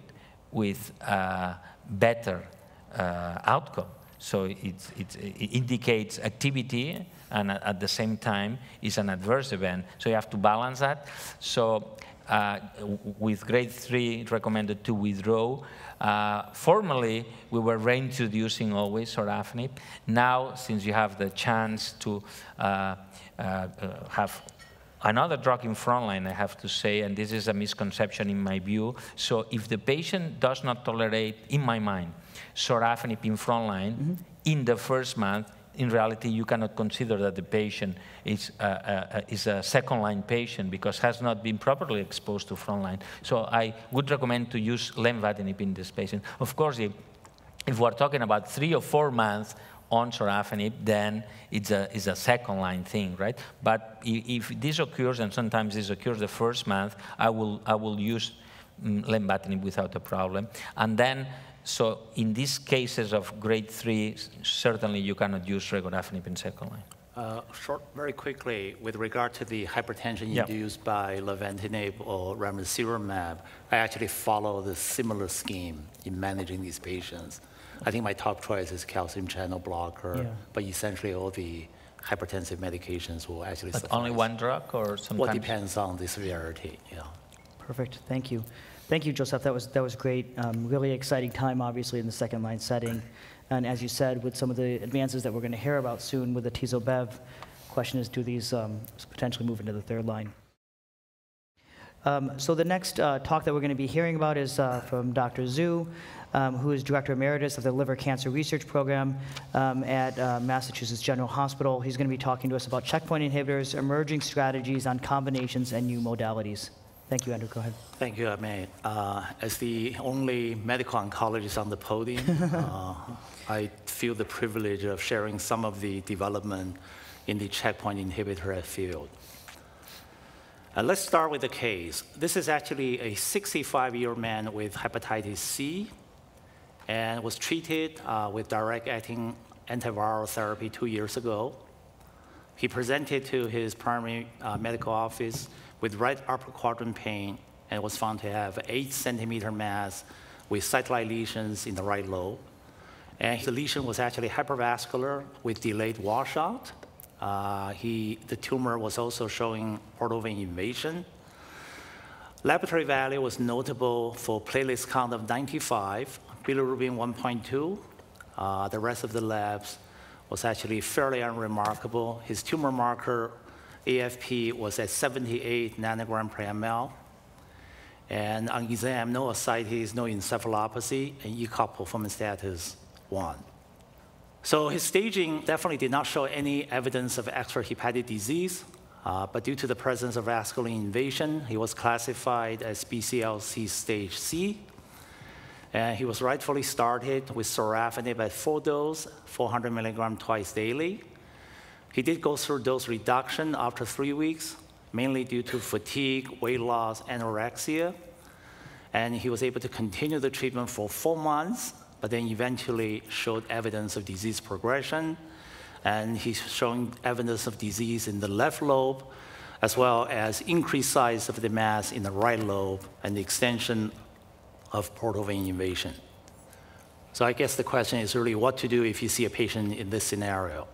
with uh, better uh, outcome. So it, it, it, indicates activity and at the same time is an adverse event. So you have to balance that. So uh, with grade three, recommended to withdraw. Uh, formerly, we were reintroducing always sorafenib. Now, since you have the chance to uh, uh have Another drug in frontline, I have to say, and this is a misconception in my view. So if the patient does not tolerate, in my mind, sorafenib in frontline, mm -hmm. in the first month, in reality, you cannot consider that the patient is, uh, uh, is a second-line patient because has not been properly exposed to frontline. So I would recommend to use lenvatinib in this patient. Of course, if, if we're talking about three or four months on sorafenib, then it's a, it's a second line thing, right? But if, if this occurs, and sometimes this occurs the first month, I will, I will use um, lenvatinib without a problem. And then, so in these cases of grade three, certainly you cannot use regorafenib in second line. Uh, short, very quickly, with regard to the hypertension yep. induced by lenvatinib or ramucirumab, I actually follow the similar scheme in managing these patients. I think my top choice is calcium channel blocker, yeah. but essentially all the hypertensive medications will actually but suffice. only one drug or sometimes? Well, depends on the severity, yeah. Perfect, thank you. Thank you, Joseph. That was, that was great. Um, really exciting time, obviously, in the second line setting. And as you said, with some of the advances that we're going to hear about soon with the Tiso-Bev, question is, do these um, potentially move into the third line? Um, so the next uh, talk that we're going to be hearing about is uh, from Dr. Zhu um, who is Director Emeritus of the Liver Cancer Research Program um, at uh, Massachusetts General Hospital. He's going to be talking to us about checkpoint inhibitors, emerging strategies on combinations, and new modalities. Thank you, Andrew. Go ahead. Thank you, Amit. Uh, as the only medical oncologist on the podium, uh, I feel the privilege of sharing some of the development in the checkpoint inhibitor field. Uh, let's start with the case. This is actually a 65-year man with hepatitis C and was treated uh, with direct-acting antiviral therapy two years ago. He presented to his primary uh, medical office with right upper quadrant pain and was found to have 8 centimeter mass with satellite lesions in the right lobe. And the lesion was actually hypervascular with delayed washout. Uh, he, the tumor was also showing portal vein invasion. Laboratory value was notable for platelet count of 95, bilirubin 1.2. Uh, the rest of the labs was actually fairly unremarkable. His tumor marker, AFP, was at 78 nanogram per ml. And on exam, no ascites, no encephalopathy, and ECOG performance status 1. So his staging definitely did not show any evidence of extrahepatic disease, uh, but due to the presence of vascular invasion, he was classified as BCLC stage C, and he was rightfully started with sorafenib at full dose, 400 milligram twice daily. He did go through dose reduction after three weeks, mainly due to fatigue, weight loss, anorexia. And he was able to continue the treatment for four months, but then eventually showed evidence of disease progression. And he's showing evidence of disease in the left lobe, as well as increased size of the mass in the right lobe and the extension of portal vein invasion. So I guess the question is really what to do if you see a patient in this scenario.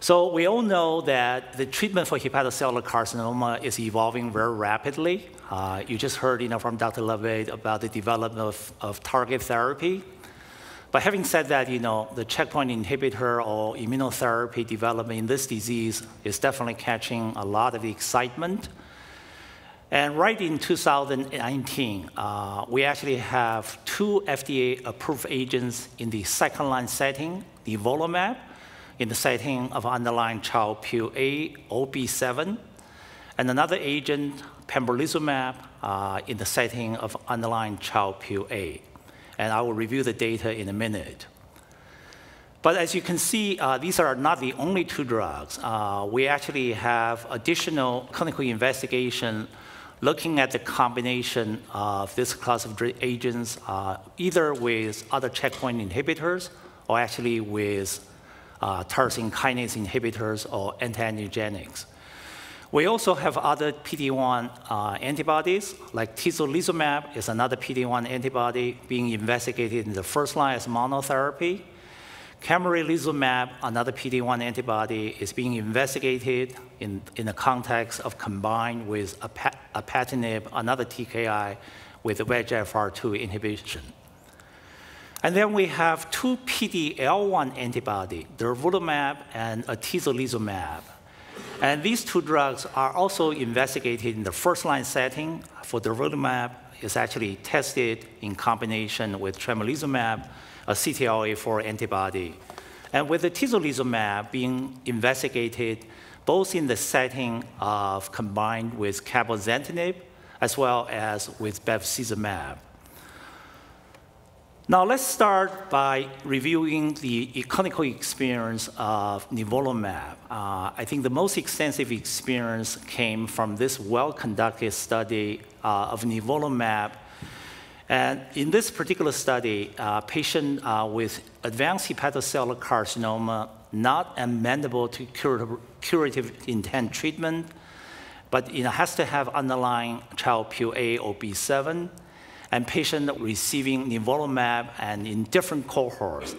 So we all know that the treatment for hepatocellular carcinoma is evolving very rapidly. Uh, you just heard you know, from Dr. Llovet about the development of, of target therapy. But having said that, you know, the checkpoint inhibitor or immunotherapy development in this disease is definitely catching a lot of excitement. And right in 2019, uh, we actually have two FDA-approved agents in the second-line setting, nivolumab, in the setting of underlying Child-Pugh A, or B7, and another agent, pembrolizumab, uh, in the setting of underlying Child-Pugh A. And I will review the data in a minute. But as you can see, uh, these are not the only two drugs. Uh, we actually have additional clinical investigation looking at the combination of this class of agents, either with other checkpoint inhibitors or actually with uh, tyrosine kinase inhibitors or anti-angiogenics. We also have other PD-1 uh, antibodies, like tislelizumab is another PD-1 antibody being investigated in the first line as monotherapy. Camrelizumab, another PD-1 antibody, is being investigated in, in the context of combined with apatinib, another TKI, with a VEGFR2 inhibition. And then we have two PD-L1 antibody, durvalumab and atezolizumab. And these two drugs are also investigated in the first-line setting. For durvalumab, It's actually tested in combination with tremelimumab, a CTLA-4 antibody. And with the atezolizumab being investigated both in the setting of combined with cabozantinib as well as with bevacizumab. Now let's start by reviewing the clinical experience of nivolumab. Uh, I think the most extensive experience came from this well-conducted study uh, of nivolumab and in this particular study, uh, patient uh, with advanced hepatocellular carcinoma, not amenable to curative, curative intent treatment, but you know, has to have underlying Child-Pugh A or B7, and patients receiving nivolumab and in different cohorts.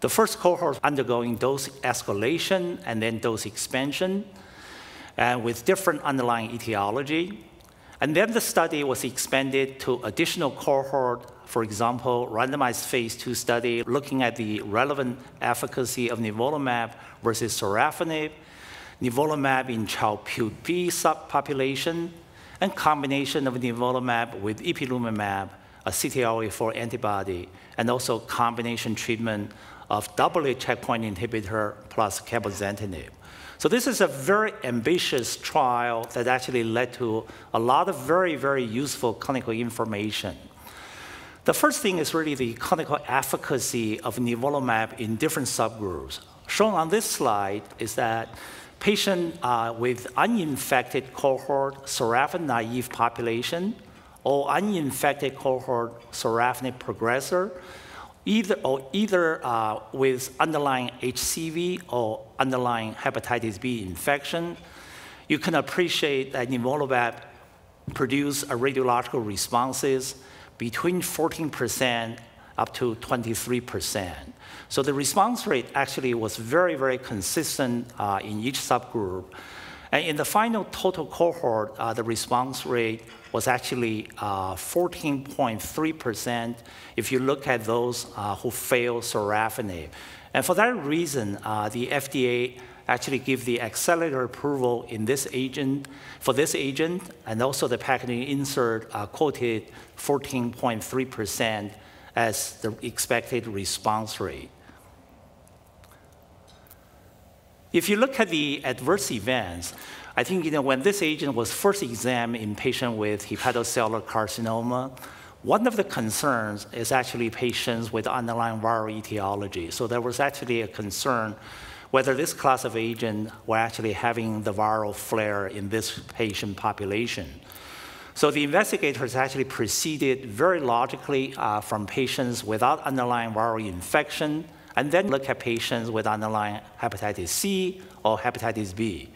The first cohort undergoing dose escalation and then dose expansion, and with different underlying etiology. And then the study was expanded to additional cohort, for example, randomized phase two study looking at the relevant efficacy of nivolumab versus sorafenib, nivolumab in Child-Pugh subpopulation, and combination of nivolumab with ipilimumab, a CTLA-4 antibody, and also combination treatment of doublet checkpoint inhibitor plus cabozantinib. So this is a very ambitious trial that actually led to a lot of very, very useful clinical information. The first thing is really the clinical efficacy of nivolumab in different subgroups. Shown on this slide is that patient uh, with uninfected cohort, sorafenib naive population, or uninfected cohort, sorafenib progressor, either, or either uh, with underlying HCV or underlying hepatitis B infection, you can appreciate that nivolumab produce a radiological responses between 14% up to 23%. So the response rate actually was very, very consistent uh, in each subgroup. And in the final total cohort, uh, the response rate was actually 14.3% uh, if you look at those uh, who failed sorafenib. And for that reason, uh, the FDA actually gave the accelerated approval in this agent, for this agent, and also the packaging insert quoted 14.3% as the expected response rate. If you look at the adverse events, I think you know, when this agent was first examined in patients with hepatocellular carcinoma, one of the concerns is actually patients with underlying viral etiology. So there was actually a concern whether this class of agent were actually having the viral flare in this patient population. So the investigators actually proceeded very logically uh, from patients without underlying viral infection and then look at patients with underlying hepatitis C or hepatitis B.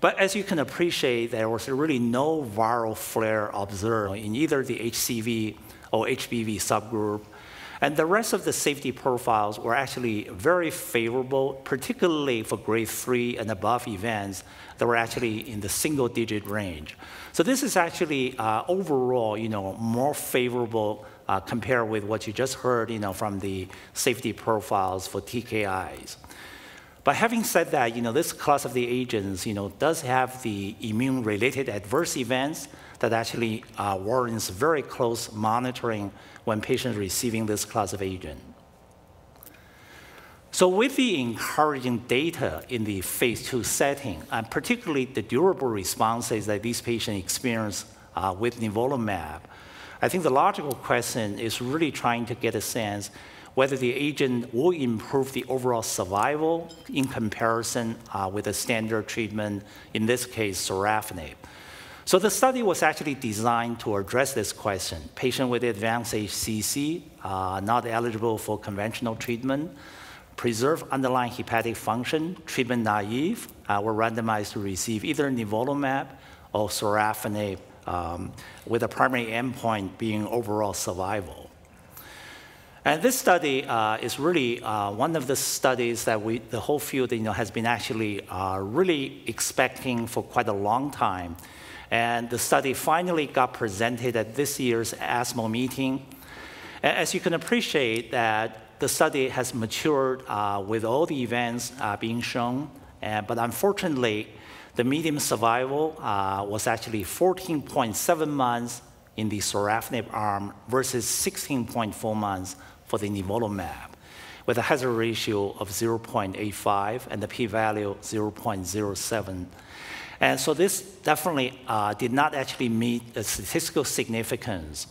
But as you can appreciate, there was really no viral flare observed in either the HCV or HBV subgroup. And the rest of the safety profiles were actually very favorable, particularly for grade three and above events that were actually in the single digit range. So this is actually uh, overall, you know, more favorable uh, compared with what you just heard you know, from the safety profiles for TKIs. But having said that, you know, this class of the agents you know, does have the immune-related adverse events that actually uh, warrants very close monitoring when patients receiving this class of agent. So with the encouraging data in the phase two setting, and particularly the durable responses that these patients experience uh, with nivolumab, I think the logical question is really trying to get a sense whether the agent will improve the overall survival in comparison uh, with a standard treatment, in this case, sorafenib. So the study was actually designed to address this question. Patient with advanced HCC, uh, not eligible for conventional treatment, preserve underlying hepatic function, treatment naive, uh, were randomized to receive either nivolumab or sorafenib, um, with the primary endpoint being overall survival. And this study uh, is really uh, one of the studies that we, the whole field you know, has been actually uh, really expecting for quite a long time. And the study finally got presented at this year's ESMO meeting. As you can appreciate that the study has matured uh, with all the events uh, being shown, uh, but unfortunately, the median survival was actually 14.7 months in the sorafenib arm versus 16.4 months for the nivolumab, with a hazard ratio of 0.85 and the p-value 0.07. And so this definitely uh, did not actually meet the statistical significance.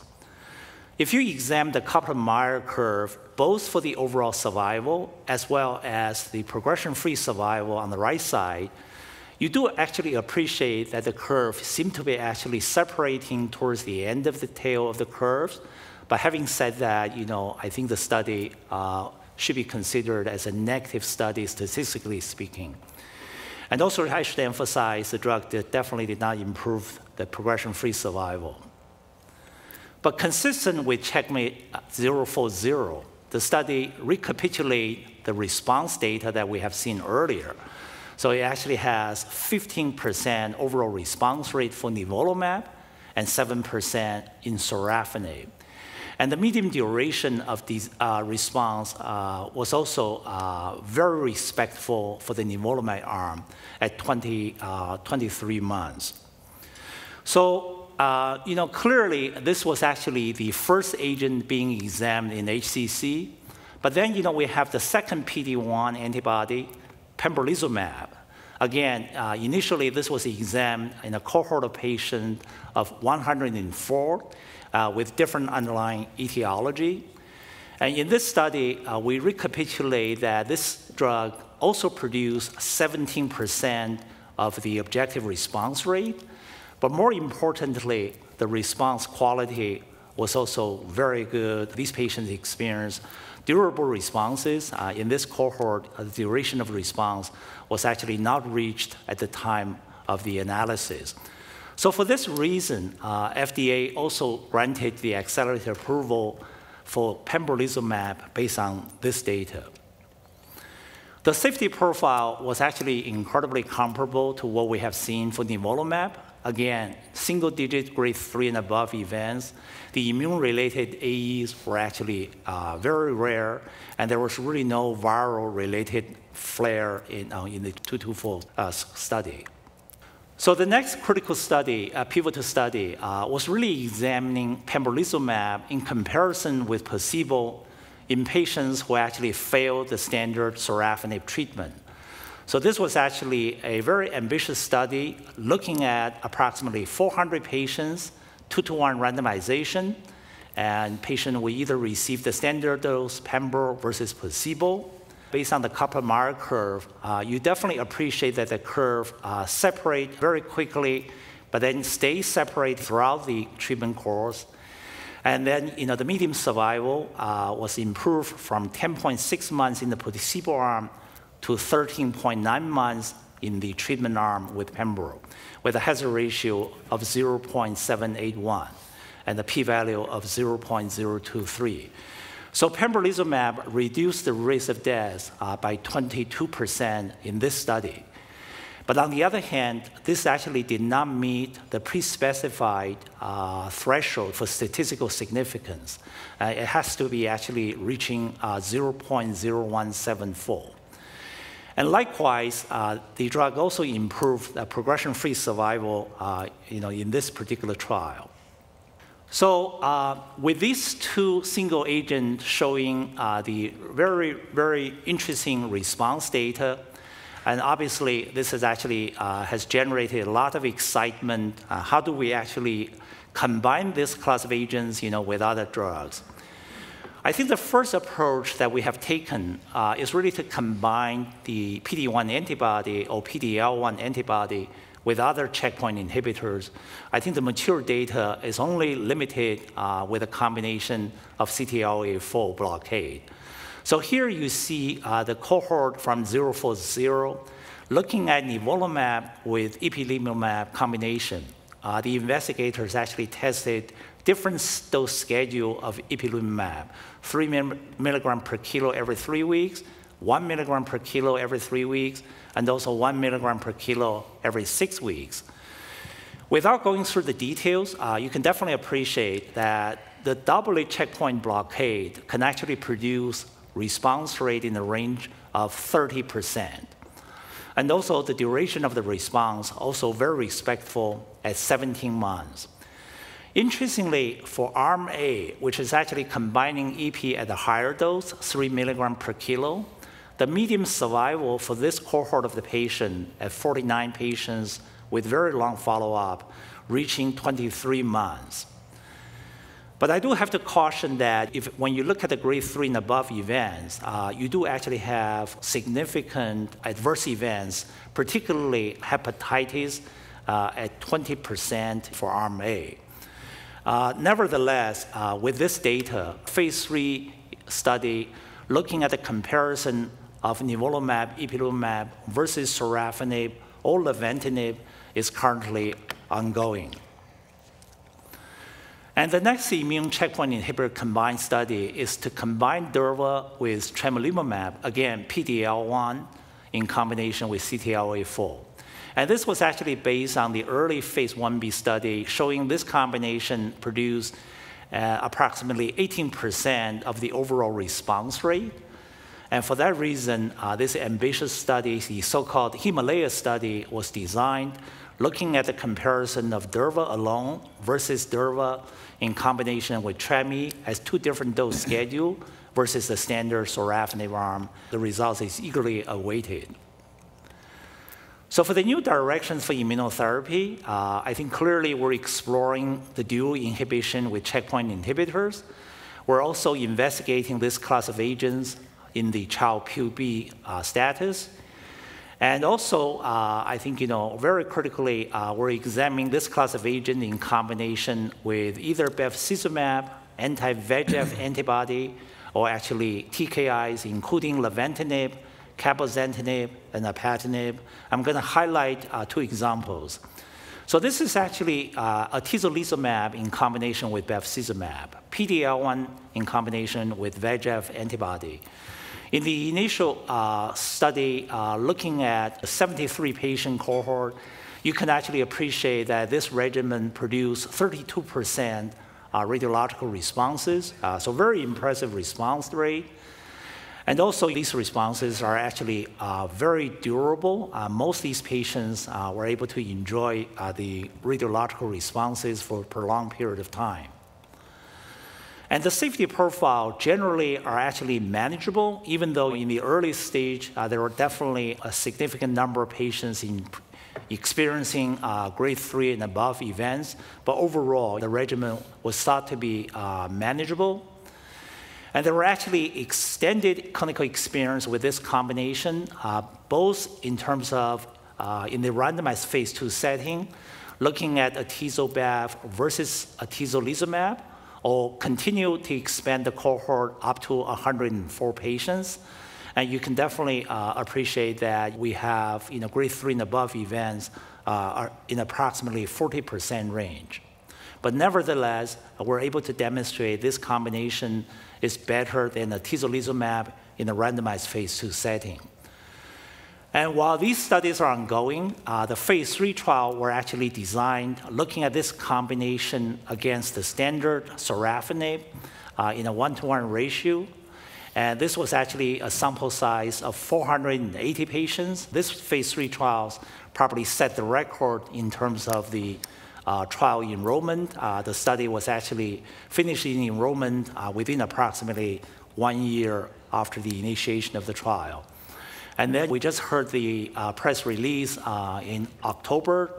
If you examine the Kaplan-Meier curve, both for the overall survival as well as the progression-free survival on the right side, you do actually appreciate that the curve seems to be actually separating towards the end of the tail of the curves, but having said that, you know, I think the study uh, should be considered as a negative study, statistically speaking. And also, I should emphasize the drug definitely did not improve the progression-free survival. But consistent with CheckMate 040, the study recapitulates the response data that we have seen earlier. So it actually has 15% overall response rate for nivolumab and 7% in sorafenib. And the median duration of this uh, response uh, was also uh, very respectful for the nivolumab arm at 20, uh, 23 months. So, uh, you know, clearly this was actually the first agent being examined in HCC. But then, you know, we have the second PD-1 antibody, pembrolizumab. Again, uh, initially this was examined in a cohort of patients of 104 uh, with different underlying etiology. And in this study, uh, we recapitulate that this drug also produced 17% of the objective response rate, but more importantly, the response quality was also very good. These patients experienced durable responses. Uh, in this cohort, uh, the duration of response was actually not reached at the time of the analysis. So for this reason, uh, FDA also granted the accelerated approval for pembrolizumab based on this data. The safety profile was actually incredibly comparable to what we have seen for nivolumab. Again, single-digit grade 3 and above events. The immune-related AEs were actually uh, very rare, and there was really no viral-related flare in, uh, in the 224 uh, study. So the next critical study, uh, pivotal study, uh, was really examining pembrolizumab in comparison with placebo in patients who actually failed the standard sorafenib treatment. So this was actually a very ambitious study looking at approximately 400 patients, two-to-one randomization, and patient will either receive the standard dose pembro versus placebo, based on the Kaplan-Meier curve, uh, you definitely appreciate that the curve uh, separate very quickly, but then stay separate throughout the treatment course. And then, you know, the median survival uh, was improved from 10.6 months in the placebo arm to 13.9 months in the treatment arm with pembro, with a hazard ratio of 0.781 and a p-value of 0.023. So pembrolizumab reduced the risk of death uh, by 22% in this study. But on the other hand, this actually did not meet the pre-specified uh, threshold for statistical significance. Uh, it has to be actually reaching uh, 0.0174. And likewise, uh, the drug also improved the progression-free survival uh, you know, in this particular trial. So uh, with these two single agents showing uh, the very, very interesting response data, and obviously this has actually uh, has generated a lot of excitement. How do we actually combine this class of agents you know, with other drugs? I think the first approach that we have taken uh, is really to combine the PD-1 antibody or PD-L1 antibody with other checkpoint inhibitors. I think the mature data is only limited uh, with a combination of CTLA-4 blockade. So here you see uh, the cohort from 040 looking at nivolumab with ipilimumab combination. Uh, the investigators actually tested different dose schedule of ipilimumab, 3 milligram per kilo every three weeks, 1 milligram per kilo every three weeks, and also 1 milligram per kilo every six weeks. Without going through the details, uh, you can definitely appreciate that the doublet checkpoint blockade can actually produce response rate in the range of 30%. And also the duration of the response also very respectful at 17 months. Interestingly, for arm A, which is actually combining ipi at a higher dose, 3 milligram per kilo, the median survival for this cohort of the patient at 49 patients with very long follow-up, reaching 23 months. But I do have to caution that if, when you look at the grade 3 and above events, uh, you do actually have significant adverse events, particularly hepatitis uh, at 20% for arm A. Uh, nevertheless, uh, with this data, phase three study looking at the comparison of nivolumab, ipilimumab versus sorafenib or lenvatinib is currently ongoing. And the next immune checkpoint inhibitor combined study is to combine durva with tremelimumab, again, PD-L1 in combination with CTLA-4. And this was actually based on the early phase 1b study showing this combination produced uh, approximately 18% of the overall response rate. And for that reason, uh, this ambitious study, the so-called Himalaya study, was designed looking at the comparison of Durva alone versus Durva in combination with Tremi as two different dose schedule versus the standard sorafenib arm. The results is eagerly awaited. So for the new directions for immunotherapy, uh, I think clearly we're exploring the dual inhibition with checkpoint inhibitors. We're also investigating this class of agents in the Child-Pugh uh, status. And also, uh, I think, you know, very critically, uh, we're examining this class of agent in combination with either bevacizumab, anti-VEGF antibody, or actually TKIs, including lenvatinib, cabozantinib, and apatinib. I'm going to highlight uh, two examples. So this is actually uh, atezolizumab in combination with bevacizumab, PD-L1 in combination with VEGF antibody. In the initial uh, study, uh, looking at a 73 patient cohort, you can actually appreciate that this regimen produced 32% uh, radiological responses, uh, so very impressive response rate. And also, these responses are actually uh, very durable. Uh, most of these patients uh, were able to enjoy uh, the radiological responses for a prolonged period of time. And the safety profile generally are actually manageable, even though in the early stage, uh, there were definitely a significant number of patients in experiencing uh, grade three and above events. But overall, the regimen was thought to be manageable and there were actually extended clinical experience with this combination, uh, both in terms of uh, in the randomized phase two setting, looking at atezobev versus atezolizumab, or continue to expand the cohort up to 104 patients. And you can definitely uh, appreciate that we have you know, grade three and above events uh, are in approximately 40% range. But nevertheless, we're able to demonstrate this combination is better than atezolizumab in a randomized phase two setting. And while these studies are ongoing, uh, the phase three trial were actually designed looking at this combination against the standard sorafenib uh, in a one-to-one ratio. And this was actually a sample size of 480 patients. This phase three trials probably set the record in terms of the trial enrollment. Uh, the study was actually finishing enrollment uh, within approximately one year after the initiation of the trial. And then we just heard the uh, press release uh, in October.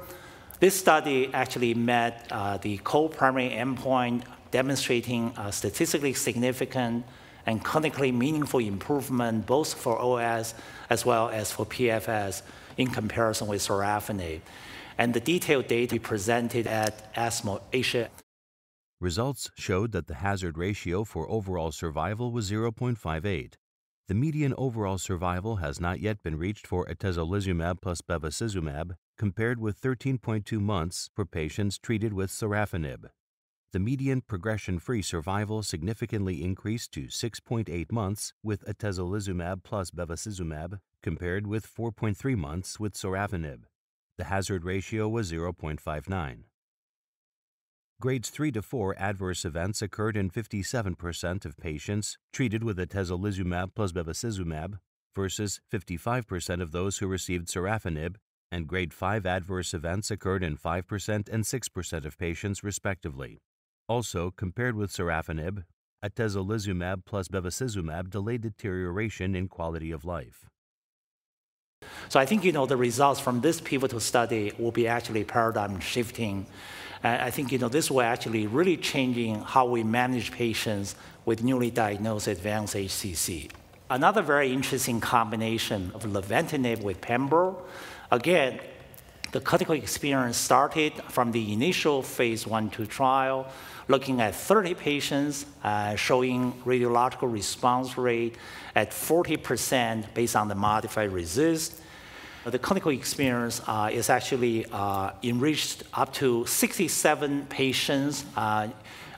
This study actually met uh, the co-primary endpoint demonstrating a statistically significant and clinically meaningful improvement both for OS as well as for PFS in comparison with sorafenib. And the detailed data presented at ESMO Asia. Results showed that the hazard ratio for overall survival was 0.58 the median overall survival has not yet been reached for atezolizumab plus bevacizumab, compared with 13.2 months for patients treated with sorafenib. The median progression-free survival significantly increased to 6.8 months with atezolizumab plus bevacizumab, compared with 4.3 months with sorafenib. The hazard ratio was 0.59. Grades 3 to 4 adverse events occurred in 57% of patients treated with atezolizumab plus bevacizumab versus 55% of those who received sorafenib, and grade 5 adverse events occurred in 5% and 6% of patients, respectively. Also, compared with sorafenib, atezolizumab plus bevacizumab delayed deterioration in quality of life. So I think you know the results from this pivotal study will be actually paradigm shifting. And I think you know this will actually really changing how we manage patients with newly diagnosed advanced HCC. Another very interesting combination of lenvatinib with pembro. Again, the clinical experience started from the initial phase one two trial, looking at 30 patients, uh, showing radiological response rate at 40% based on the modified RECIST. the clinical experience uh, is actually uh, enriched up to 67 patients, uh,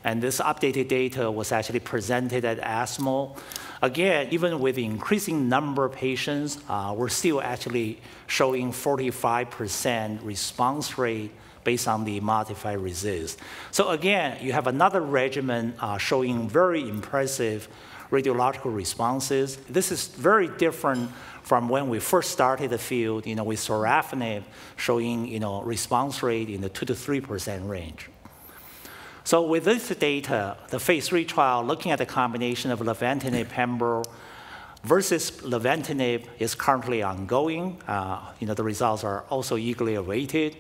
and this updated data was actually presented at ESMO. Again, even with increasing number of patients, uh, we're still actually showing 45% response rate based on the modified RECIST. So again, you have another regimen uh, showing very impressive radiological responses. This is very different from when we first started the field, you know, with sorafenib showing, you know, response rate in the 2 to 3% range. So with this data, the phase three trial looking at the combination of lenvatinib, pembro, versus lenvatinib is currently ongoing. Uh, you know, the results are also eagerly awaited.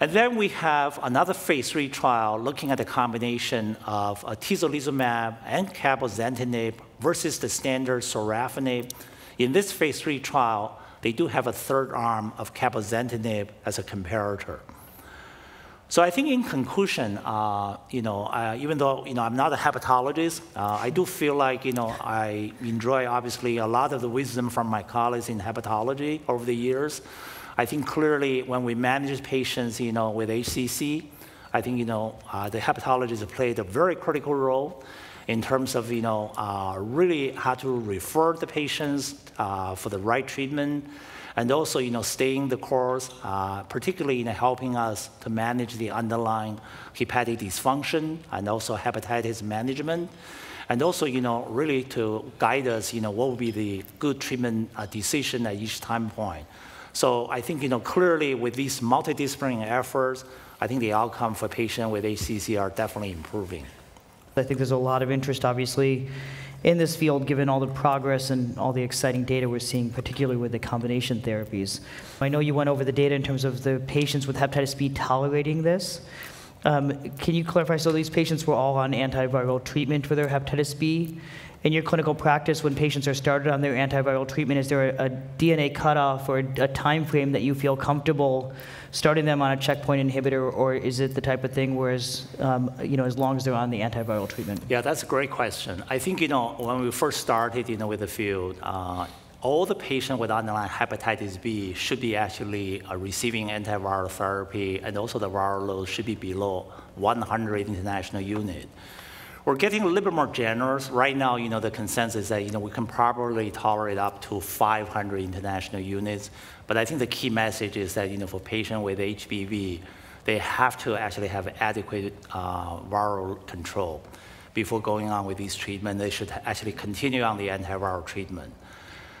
And then we have another phase three trial looking at the combination of atezolizumab and cabozantinib versus the standard sorafenib in this phase three trial, they do have a third arm of cabozantinib as a comparator. So I think in conclusion, uh, you know, uh, even though you know I'm not a hepatologist, uh, I do feel like you know I enjoy obviously a lot of the wisdom from my colleagues in hepatology over the years. I think clearly when we manage patients, you know, with HCC, I think you know uh, the hepatologists played a very critical role in terms of you know uh, really how to refer the patients uh, for the right treatment, and also you know staying the course, uh, particularly in helping us to manage the underlying hepatic dysfunction and also hepatitis management, and also you know really to guide us you know what would be the good treatment uh, decision at each time point. So I think you know clearly with these multidisciplinary efforts, I think the outcome for patients with HCC are definitely improving. I think there's a lot of interest, obviously, in this field, given all the progress and all the exciting data we're seeing, particularly with the combination therapies. I know you went over the data in terms of the patients with hepatitis B tolerating this. Um, can you clarify? So these patients were all on antiviral treatment for their hepatitis B in your clinical practice, when patients are started on their antiviral treatment, is there a, a DNA cutoff or a time frame that you feel comfortable starting them on a checkpoint inhibitor, or is it the type of thing where, um, you know, as long as they're on the antiviral treatment? Yeah, that's a great question. I think you know when we first started, you know, with the field. Uh, all the patients with underlying hepatitis B should be actually uh, receiving antiviral therapy, and also the viral load should be below 100 international unit. We're getting a little bit more generous. Right now, you know, the consensus is that, you know, we can probably tolerate up to 500 international units. But I think the key message is that, you know, for patients with HBV, they have to actually have adequate uh, viral control before going on with this treatment. They should actually continue on the antiviral treatment.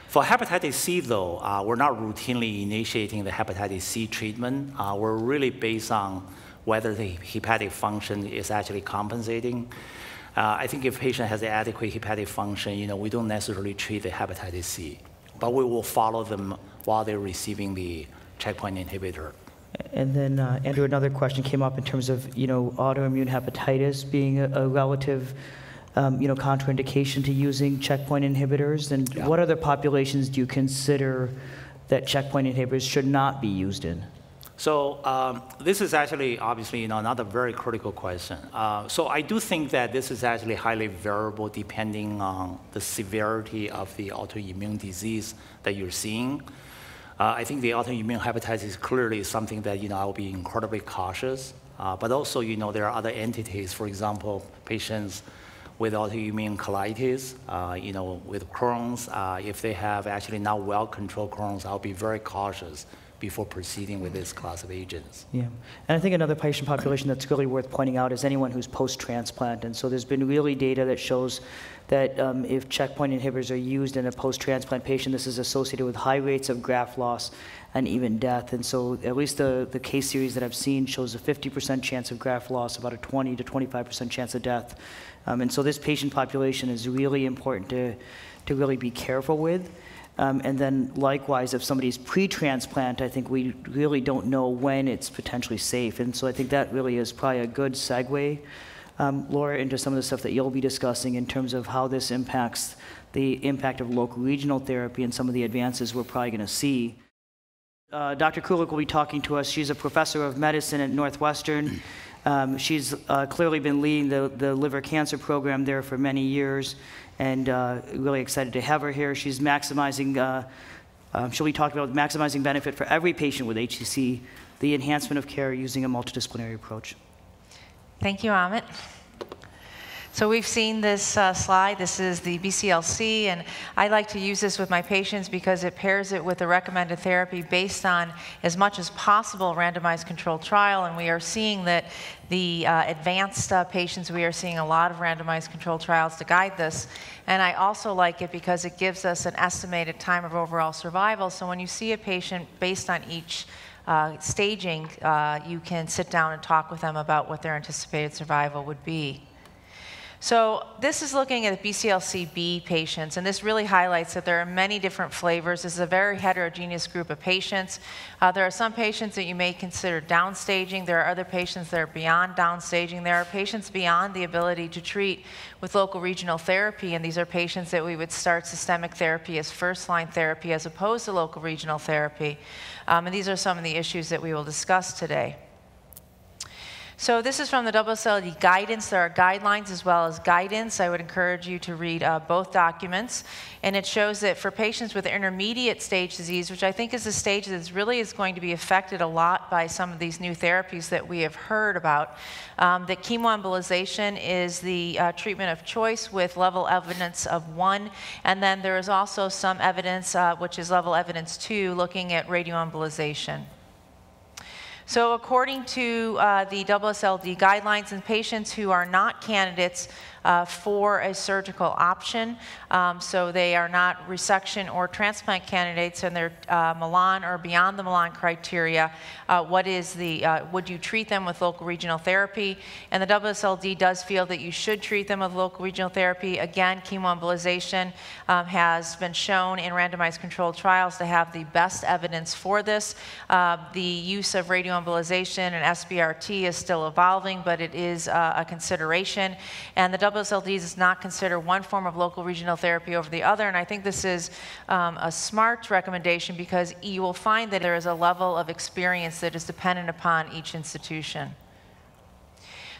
For hepatitis C, though, uh, we're not routinely initiating the hepatitis C treatment. Uh, we're really based on whether the hepatic function is actually compensating. Uh, I think if patient has adequate hepatic function, you know, we don't necessarily treat the hepatitis C, but we will follow them while they're receiving the checkpoint inhibitor. And then, uh, Andrew, another question came up in terms of, you know, autoimmune hepatitis being a, a relative, um, you know, contraindication to using checkpoint inhibitors. And Yeah. what other populations do you consider that checkpoint inhibitors should not be used in? So um, this is actually obviously you know, another very critical question. Uh, so I do think that this is actually highly variable depending on the severity of the autoimmune disease that you're seeing. Uh, I think the autoimmune hepatitis is clearly something that you know I'll be incredibly cautious. Uh, but also you know there are other entities, for example, patients with autoimmune colitis, uh, you know, with Crohn's, uh, if they have actually not well-controlled Crohn's, I'll be very cautious before proceeding with this class of agents. Yeah. And I think another patient population that's really worth pointing out is anyone who's post-transplant. And so there's been really data that shows that um, if checkpoint inhibitors are used in a post-transplant patient, this is associated with high rates of graft loss and even death. And so at least the, the case series that I've seen shows a 50% chance of graft loss, about a 20 to 25% chance of death. Um, and so this patient population is really important to, to really be careful with. Um, and then likewise, if somebody's pre-transplant, I think we really don't know when it's potentially safe. And so I think that really is probably a good segue, um, Laura, into some of the stuff that you'll be discussing in terms of how this impacts the impact of local regional therapy and some of the advances we're probably going to see. Uh, Dr. Kulik will be talking to us. She's a professor of medicine at Northwestern. Um, she's uh, clearly been leading the, the liver cancer program there for many years, and uh, really excited to have her here. She's maximizing, uh, um, she'll be talking about maximizing benefit for every patient with HCC, the enhancement of care using a multidisciplinary approach. Thank you, Amit. So we've seen this uh, slide. This is the BCLC, and I like to use this with my patients because it pairs it with a recommended therapy based on, as much as possible, randomized controlled trial. And we are seeing that the uh, advanced uh, patients, we are seeing a lot of randomized controlled trials to guide this. And I also like it because it gives us an estimated time of overall survival. So when you see a patient based on each uh, staging, uh, you can sit down and talk with them about what their anticipated survival would be. So this is looking at BCLC-B patients, and this really highlights that there are many different flavors. This is a very heterogeneous group of patients. Uh, there are some patients that you may consider downstaging. There are other patients that are beyond downstaging. There are patients beyond the ability to treat with local regional therapy, and these are patients that we would start systemic therapy as first-line therapy as opposed to local regional therapy. Um, and these are some of the issues that we will discuss today. So this is from the AASLD guidance. There are guidelines as well as guidance. I would encourage you to read uh, both documents. And it shows that for patients with intermediate stage disease, which I think is a stage that really is going to be affected a lot by some of these new therapies that we have heard about, um, that chemoembolization is the uh, treatment of choice with level evidence of one. And then there is also some evidence, uh, which is level evidence two, looking at radioembolization. So according to uh, the AASLD guidelines, in patients who are not candidates uh, for a surgical option, um, so they are not resection or transplant candidates and they're uh, Milan or beyond the Milan criteria, uh, what is the, uh, would you treat them with local regional therapy? And the AASLD does feel that you should treat them with local regional therapy. Again, chemoembolization um, has been shown in randomized controlled trials to have the best evidence for this. Uh, the use of radioembolization and SBRT is still evolving, but it is uh, a consideration. And the AASLD does not consider one form of local regional therapy over the other. And I think this is um, a smart recommendation because you will find that there is a level of experience that is dependent upon each institution.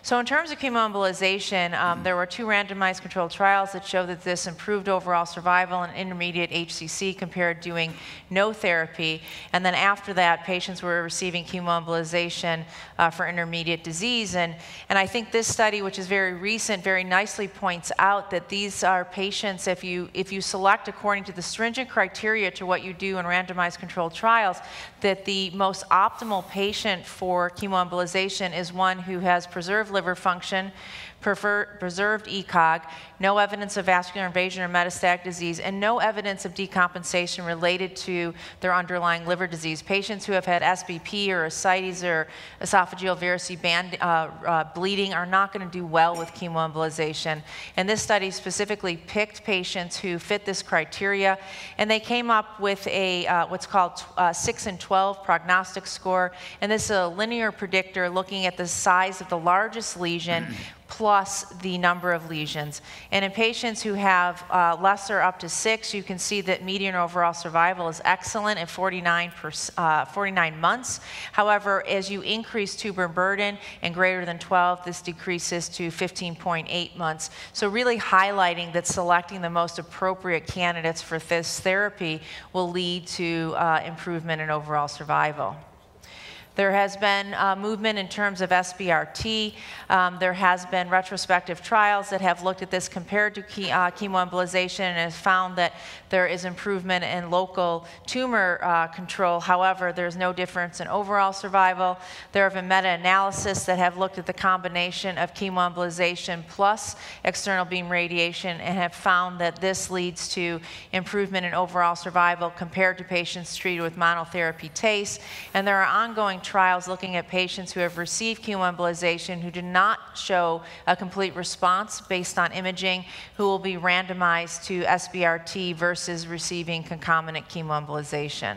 So in terms of chemoembolization, um, there were two randomized controlled trials that show that this improved overall survival in intermediate HCC compared to doing no therapy. And then after that, patients were receiving chemoembolization uh, for intermediate disease. And, and I think this study, which is very recent, very nicely points out that these are patients, if you, if you select according to the stringent criteria to what you do in randomized controlled trials, that the most optimal patient for chemoembolization is one who has preserved liver function, preserved ECOG, no evidence of vascular invasion or metastatic disease, and no evidence of decompensation related to their underlying liver disease. Patients who have had SBP or ascites or esophageal variceal band, uh, uh, bleeding are not going to do well with chemoembolization. And this study specifically picked patients who fit this criteria, and they came up with a uh, what's called uh, 6 and 12 prognostic score. And this is a linear predictor looking at the size of the largest lesion plus the number of lesions. And in patients who have uh, lesser up to six, you can see that median overall survival is excellent at 49, per, uh, 49 months. However, as you increase tumor burden and greater than 12, this decreases to 15.8 months. So really highlighting that selecting the most appropriate candidates for this therapy will lead to uh, improvement in overall survival. There has been uh, movement in terms of SBRT. Um, there has been retrospective trials that have looked at this compared to ke uh, chemoembolization and has found that there is improvement in local tumor uh, control. However, there's no difference in overall survival. There have been meta-analysis that have looked at the combination of chemoembolization plus external beam radiation and have found that this leads to improvement in overall survival compared to patients treated with monotherapy TACE. And there are ongoing trials looking at patients who have received chemoembolization who do not show a complete response based on imaging, who will be randomized to SBRT versus receiving concomitant chemoembolization.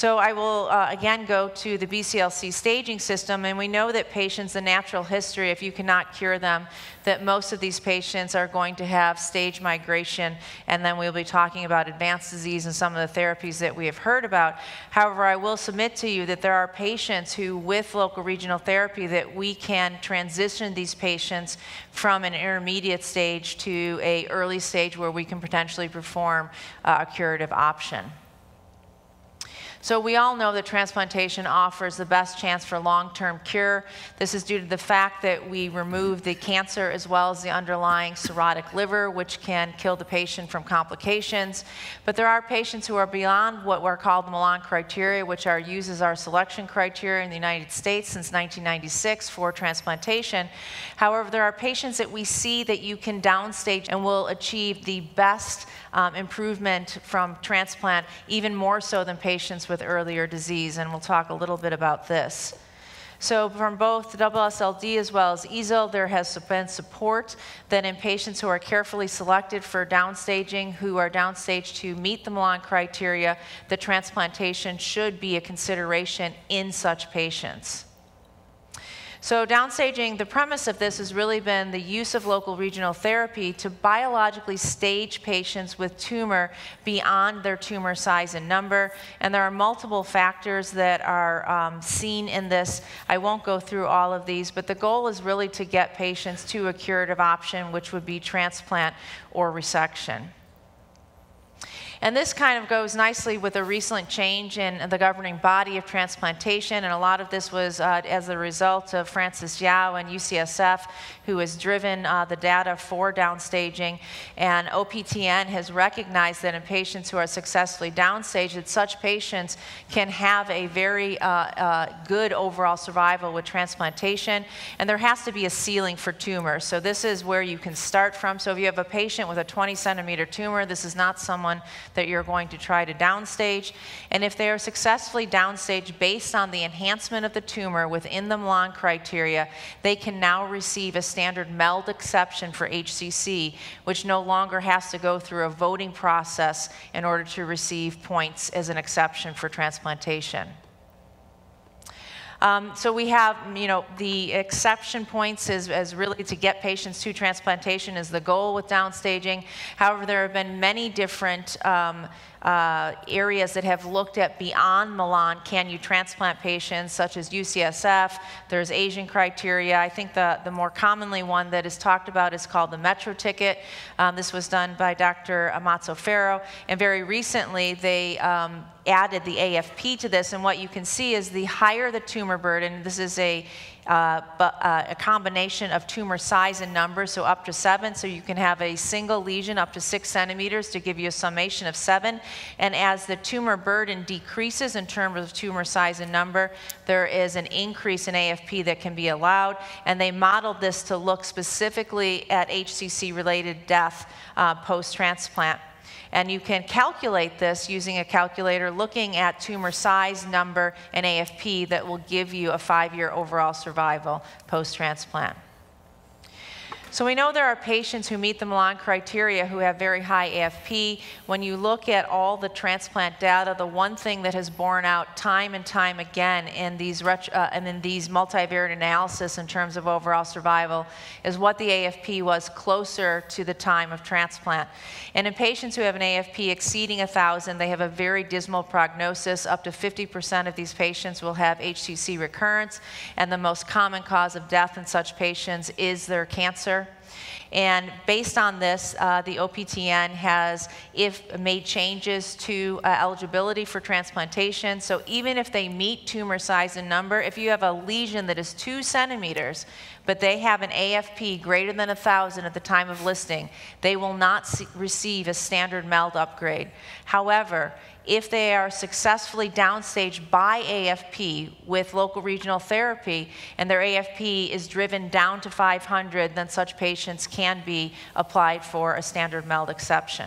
So I will uh, again go to the BCLC staging system, and we know that patients, the natural history, if you cannot cure them, that most of these patients are going to have stage migration, and then we'll be talking about advanced disease and some of the therapies that we have heard about. However, I will submit to you that there are patients who, with local regional therapy, that we can transition these patients from an intermediate stage to a early stage where we can potentially perform uh, a curative option. So we all know that transplantation offers the best chance for long-term cure. This is due to the fact that we remove the cancer as well as the underlying cirrhotic liver, which can kill the patient from complications. But there are patients who are beyond what were called the Milan criteria, which are used as our selection criteria in the United States since 1996 for transplantation. However, there are patients that we see that you can downstage and will achieve the best um, improvement from transplant, even more so than patients with earlier disease. And we'll talk a little bit about this. So from both AASLD as well as EASL, there has been support that in patients who are carefully selected for downstaging, who are downstage to meet the Milan criteria, the transplantation should be a consideration in such patients. So downstaging, the premise of this has really been the use of local regional therapy to biologically stage patients with tumor beyond their tumor size and number. And there are multiple factors that are um, seen in this. I won't go through all of these, but the goal is really to get patients to a curative option, which would be transplant or resection. And this kind of goes nicely with a recent change in the governing body of transplantation. And a lot of this was uh, as a result of Francis Yao and UCSF, who has driven uh, the data for downstaging. And OPTN has recognized that in patients who are successfully downstaged, that such patients can have a very uh, uh good overall survival with transplantation. And there has to be a ceiling for tumors. So this is where you can start from. So if you have a patient with a 20 centimeter tumor, this is not someone that you're going to try to downstage. And if they are successfully downstage based on the enhancement of the tumor within the Milan criteria, they can now receive a standard MELD exception for HCC, which no longer has to go through a voting process in order to receive points as an exception for transplantation. Um, so we have, you know, the exception points is, is really to get patients to transplantation is the goal with downstaging. However, there have been many different um, uh, areas that have looked at beyond Milan, can you transplant patients, such as UCSF, there's Asian criteria. I think the, the more commonly one that is talked about is called the Metroticket. Um, this was done by Dr. Mazzaferro, and very recently they um, added the AFP to this, and what you can see is the higher the tumor burden, this is a uh, uh, a combination of tumor size and number, so up to seven. So you can have a single lesion up to six centimeters to give you a summation of seven. And as the tumor burden decreases in terms of tumor size and number, there is an increase in AFP that can be allowed. And they modeled this to look specifically at HCC related death uh, post transplant. And you can calculate this using a calculator looking at tumor size, number, and AFP that will give you a five year overall survival post transplant. So we know there are patients who meet the Milan criteria who have very high AFP. When you look at all the transplant data, the one thing that has borne out time and time again in these, uh, and in these multivariate analysis in terms of overall survival is what the AFP was closer to the time of transplant. And in patients who have an AFP exceeding 1,000, they have a very dismal prognosis. Up to 50% of these patients will have HCC recurrence, and the most common cause of death in such patients is their cancer. And based on this, uh, the OPTN has if made changes to uh, eligibility for transplantation. So even if they meet tumor size and number, if you have a lesion that is two centimeters, but they have an AFP greater than 1,000 at the time of listing, they will not receive a standard MELD upgrade. However, if they are successfully downstaged by AFP with local regional therapy and their AFP is driven down to 500, then such patients can be applied for a standard MELD exception.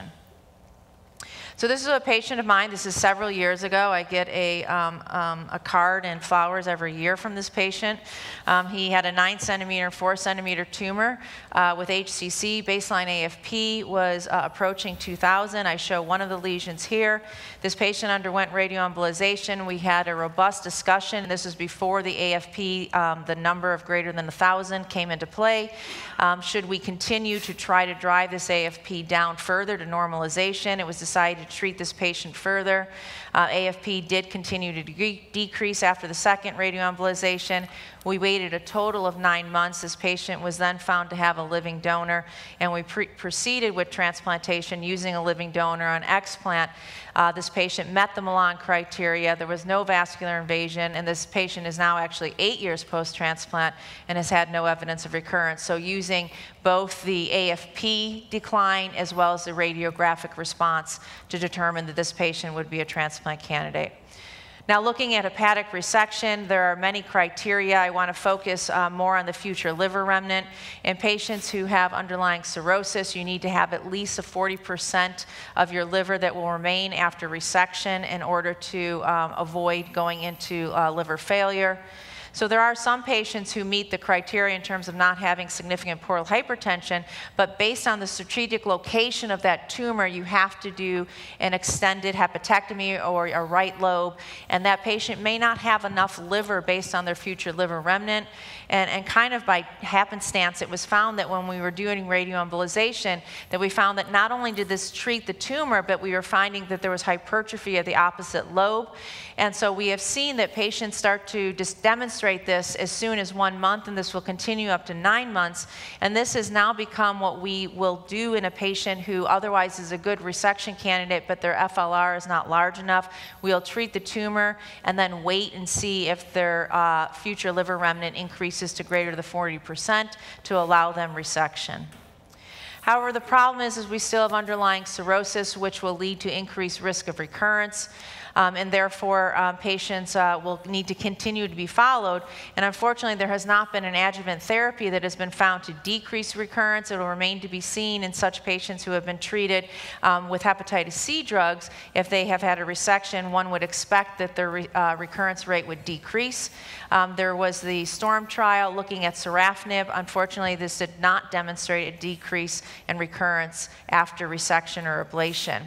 So this is a patient of mine. This is several years ago. I get a, um, um, a card and flowers every year from this patient. Um, he had a 9 centimeter, 4 centimeter tumor uh, with HCC. Baseline AFP was uh, approaching 2,000. I show one of the lesions here. This patient underwent radioembolization. We had a robust discussion. This is before the AFP, um, the number of greater than 1,000 came into play. Um, should we continue to try to drive this AFP down further to normalization? It was decided treat this patient further. Uh, AFP did continue to de decrease after the second radioembolization. We waited a total of nine months. This patient was then found to have a living donor, and we proceeded with transplantation using a living donor on explant. Uh, this patient met the Milan criteria. There was no vascular invasion, and this patient is now actually eight years post transplant and has had no evidence of recurrence. So, using both the AFP decline as well as the radiographic response to determine that this patient would be a transplant candidate. Now, looking at hepatic resection, there are many criteria. I want to focus uh, more on the future liver remnant. In patients who have underlying cirrhosis, you need to have at least a 40% of your liver that will remain after resection in order to um, avoid going into uh, liver failure. So there are some patients who meet the criteria in terms of not having significant portal hypertension, but based on the strategic location of that tumor, you have to do an extended hepatectomy or a right lobe, and that patient may not have enough liver based on their future liver remnant. And, and kind of by happenstance, it was found that when we were doing radioembolization, that we found that not only did this treat the tumor, but we were finding that there was hypertrophy of the opposite lobe. And so we have seen that patients start to demonstrate this as soon as one month, and this will continue up to nine months. And this has now become what we will do in a patient who otherwise is a good resection candidate, but their FLR is not large enough. We'll treat the tumor and then wait and see if their uh, future liver remnant increases to greater than 40% to allow them resection. However, the problem is, is we still have underlying cirrhosis, which will lead to increased risk of recurrence um, and therefore um, patients uh, will need to continue to be followed. And unfortunately, there has not been an adjuvant therapy that has been found to decrease recurrence. It will remain to be seen in such patients who have been treated um, with hepatitis C drugs. If they have had a resection, one would expect that their re uh, recurrence rate would decrease. Um, there was the STORM trial looking at sorafenib. Unfortunately, this did not demonstrate a decrease in recurrence after resection or ablation.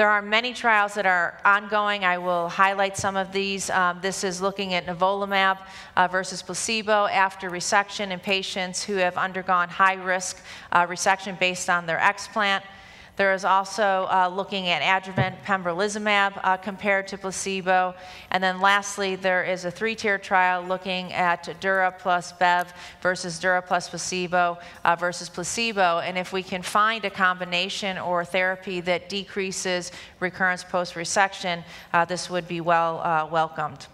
There are many trials that are ongoing. I will highlight some of these. Um, this is looking at nivolumab uh, versus placebo after resection in patients who have undergone high risk uh, resection based on their explant. There is also uh, looking at adjuvant pembrolizumab uh, compared to placebo. And then lastly, there is a three-tier trial looking at Durva plus Bev versus Durva plus placebo uh, versus placebo. And if we can find a combination or therapy that decreases recurrence post-resection, uh, this would be well uh, welcomed.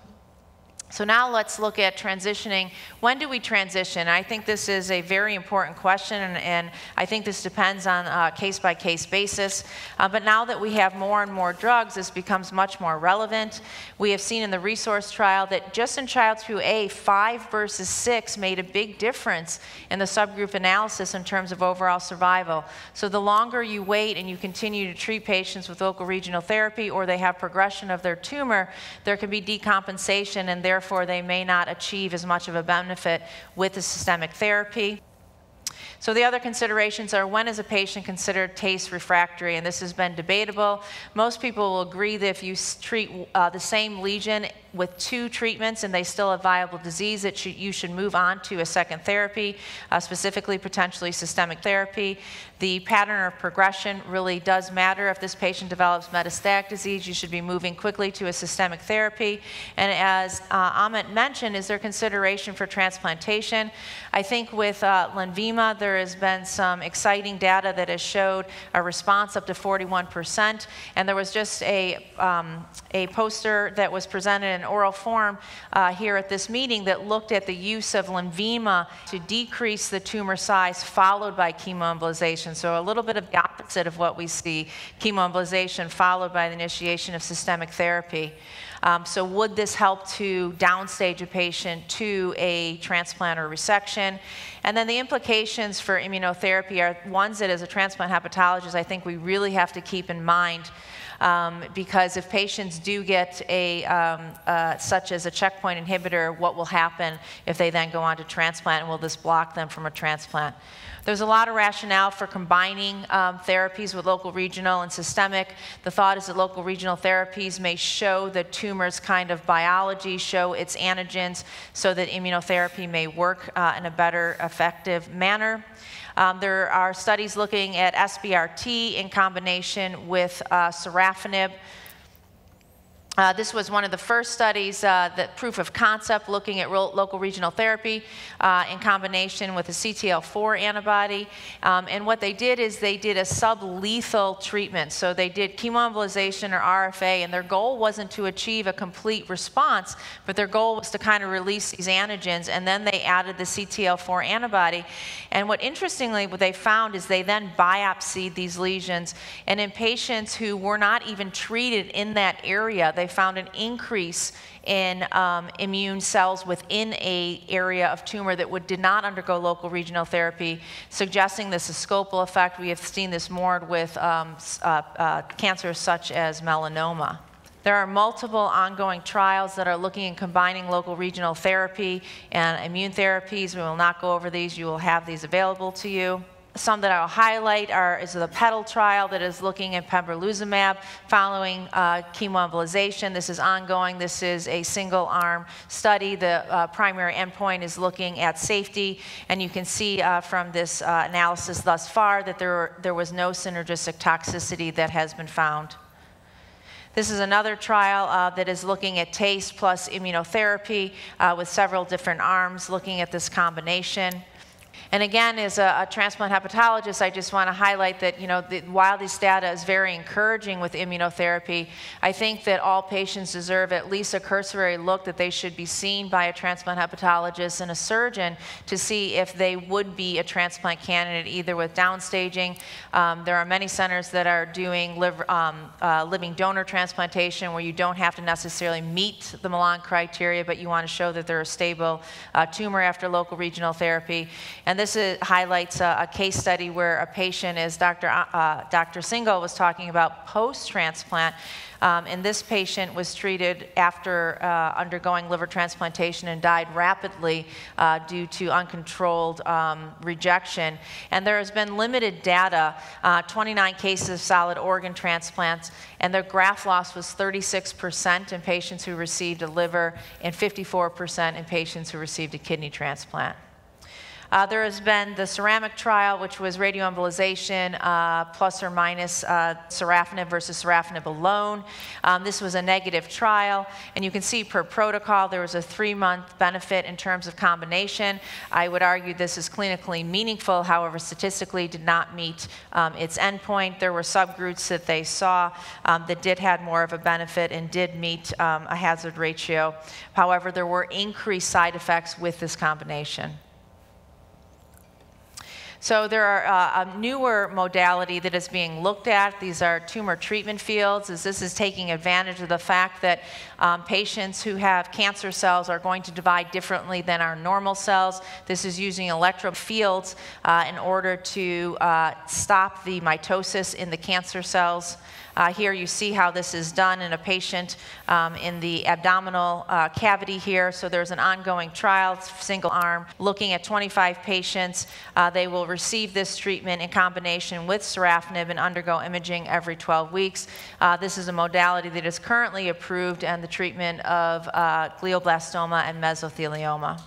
So now let's look at transitioning. When do we transition? I think this is a very important question, and, and I think this depends on a case by case basis. Uh, but now that we have more and more drugs, this becomes much more relevant. We have seen in the RESORCE trial that just in Child-Pugh A, 5 versus 6 made a big difference in the subgroup analysis in terms of overall survival. So the longer you wait and you continue to treat patients with local regional therapy or they have progression of their tumor, there can be decompensation and there therefore they may not achieve as much of a benefit with the systemic therapy. So the other considerations are when is a patient considered TACE refractory? And this has been debatable. Most people will agree that if you treat uh, the same lesion with two treatments and they still have viable disease, that you should move on to a second therapy, uh, specifically potentially systemic therapy. The pattern of progression really does matter. If this patient develops metastatic disease, you should be moving quickly to a systemic therapy. And as uh, Amit mentioned, is there consideration for transplantation? I think with uh, Lenvima, there has been some exciting data that has showed a response up to 41%. And there was just a, um, a poster that was presented in oral form uh, here at this meeting that looked at the use of Lenvima to decrease the tumor size followed by chemoembolization so a little bit of the opposite of what we see, chemoembolization followed by the initiation of systemic therapy. Um, so would this help to downstage a patient to a transplant or resection? And then the implications for immunotherapy are ones that as a transplant hepatologist, I think we really have to keep in mind um, because if patients do get a, um, uh, such as a checkpoint inhibitor, what will happen if they then go on to transplant and will this block them from a transplant? There's a lot of rationale for combining um, therapies with local, regional, and systemic. The thought is that local, regional therapies may show the tumor's kind of biology, show its antigens, so that immunotherapy may work uh, in a better, effective manner. Um, there are studies looking at SBRT in combination with uh, sorafenib. Uh, this was one of the first studies, uh, the proof of concept, looking at local regional therapy uh, in combination with a CTL4 antibody. Um, and what they did is they did a sublethal treatment. So they did chemoembolization or RFA, and their goal wasn't to achieve a complete response, but their goal was to kind of release these antigens. And then they added the CTL4 antibody. And what interestingly, what they found is they then biopsied these lesions. And in patients who were not even treated in that area, they they found an increase in um, immune cells within a area of tumor that would, did not undergo local regional therapy, suggesting this is scopal effect. We have seen this more with um, uh, uh, cancers such as melanoma. There are multiple ongoing trials that are looking at combining local regional therapy and immune therapies. We will not go over these. You will have these available to you. Some that I'll highlight are is the PETAL trial that is looking at pembrolizumab following uh, chemoembolization. This is ongoing. This is a single arm study. The uh, primary endpoint is looking at safety, and you can see uh, from this uh, analysis thus far that there, there was no synergistic toxicity that has been found. This is another trial uh, that is looking at TACE plus immunotherapy uh, with several different arms looking at this combination. And again, as a, a transplant hepatologist, I just want to highlight that, you know, the, while this data is very encouraging with immunotherapy, I think that all patients deserve at least a cursory look that they should be seen by a transplant hepatologist and a surgeon to see if they would be a transplant candidate, either with downstaging. Um, there are many centers that are doing liver, um, uh, living donor transplantation where you don't have to necessarily meet the Milan criteria, but you want to show that they're a stable uh, tumor after local regional therapy. And and this is, highlights a, a, case study where a patient, as Dr. Uh, uh Dr. Singal was talking about post-transplant, um, and this patient was treated after uh, undergoing liver transplantation and died rapidly uh, due to uncontrolled um, rejection. And there has been limited data, uh, 29 cases of solid organ transplants, and their graft loss was 36% in patients who received a liver and 54% in patients who received a kidney transplant. Uh, there has been the SORAMIC trial, which was radioembolization uh, plus or minus uh, sorafenib versus sorafenib alone. Um, this was a negative trial, and you can see per protocol there was a three-month benefit in terms of combination. I would argue this is clinically meaningful, however, statistically did not meet um, its endpoint. There were subgroups that they saw um, that did have more of a benefit and did meet um, a hazard ratio. However, there were increased side effects with this combination. So there are uh, a newer modality that is being looked at. These are tumor treatment fields. As this is taking advantage of the fact that um, patients who have cancer cells are going to divide differently than our normal cells. This is using electro fields uh, in order to uh, stop the mitosis in the cancer cells. Uh, here you see how this is done in a patient um, in the abdominal uh, cavity here. So there's an ongoing trial, single arm, looking at 25 patients. Uh, they will receive this treatment in combination with sorafenib and undergo imaging every 12 weeks. Uh, this is a modality that is currently approved and the treatment of uh, glioblastoma and mesothelioma.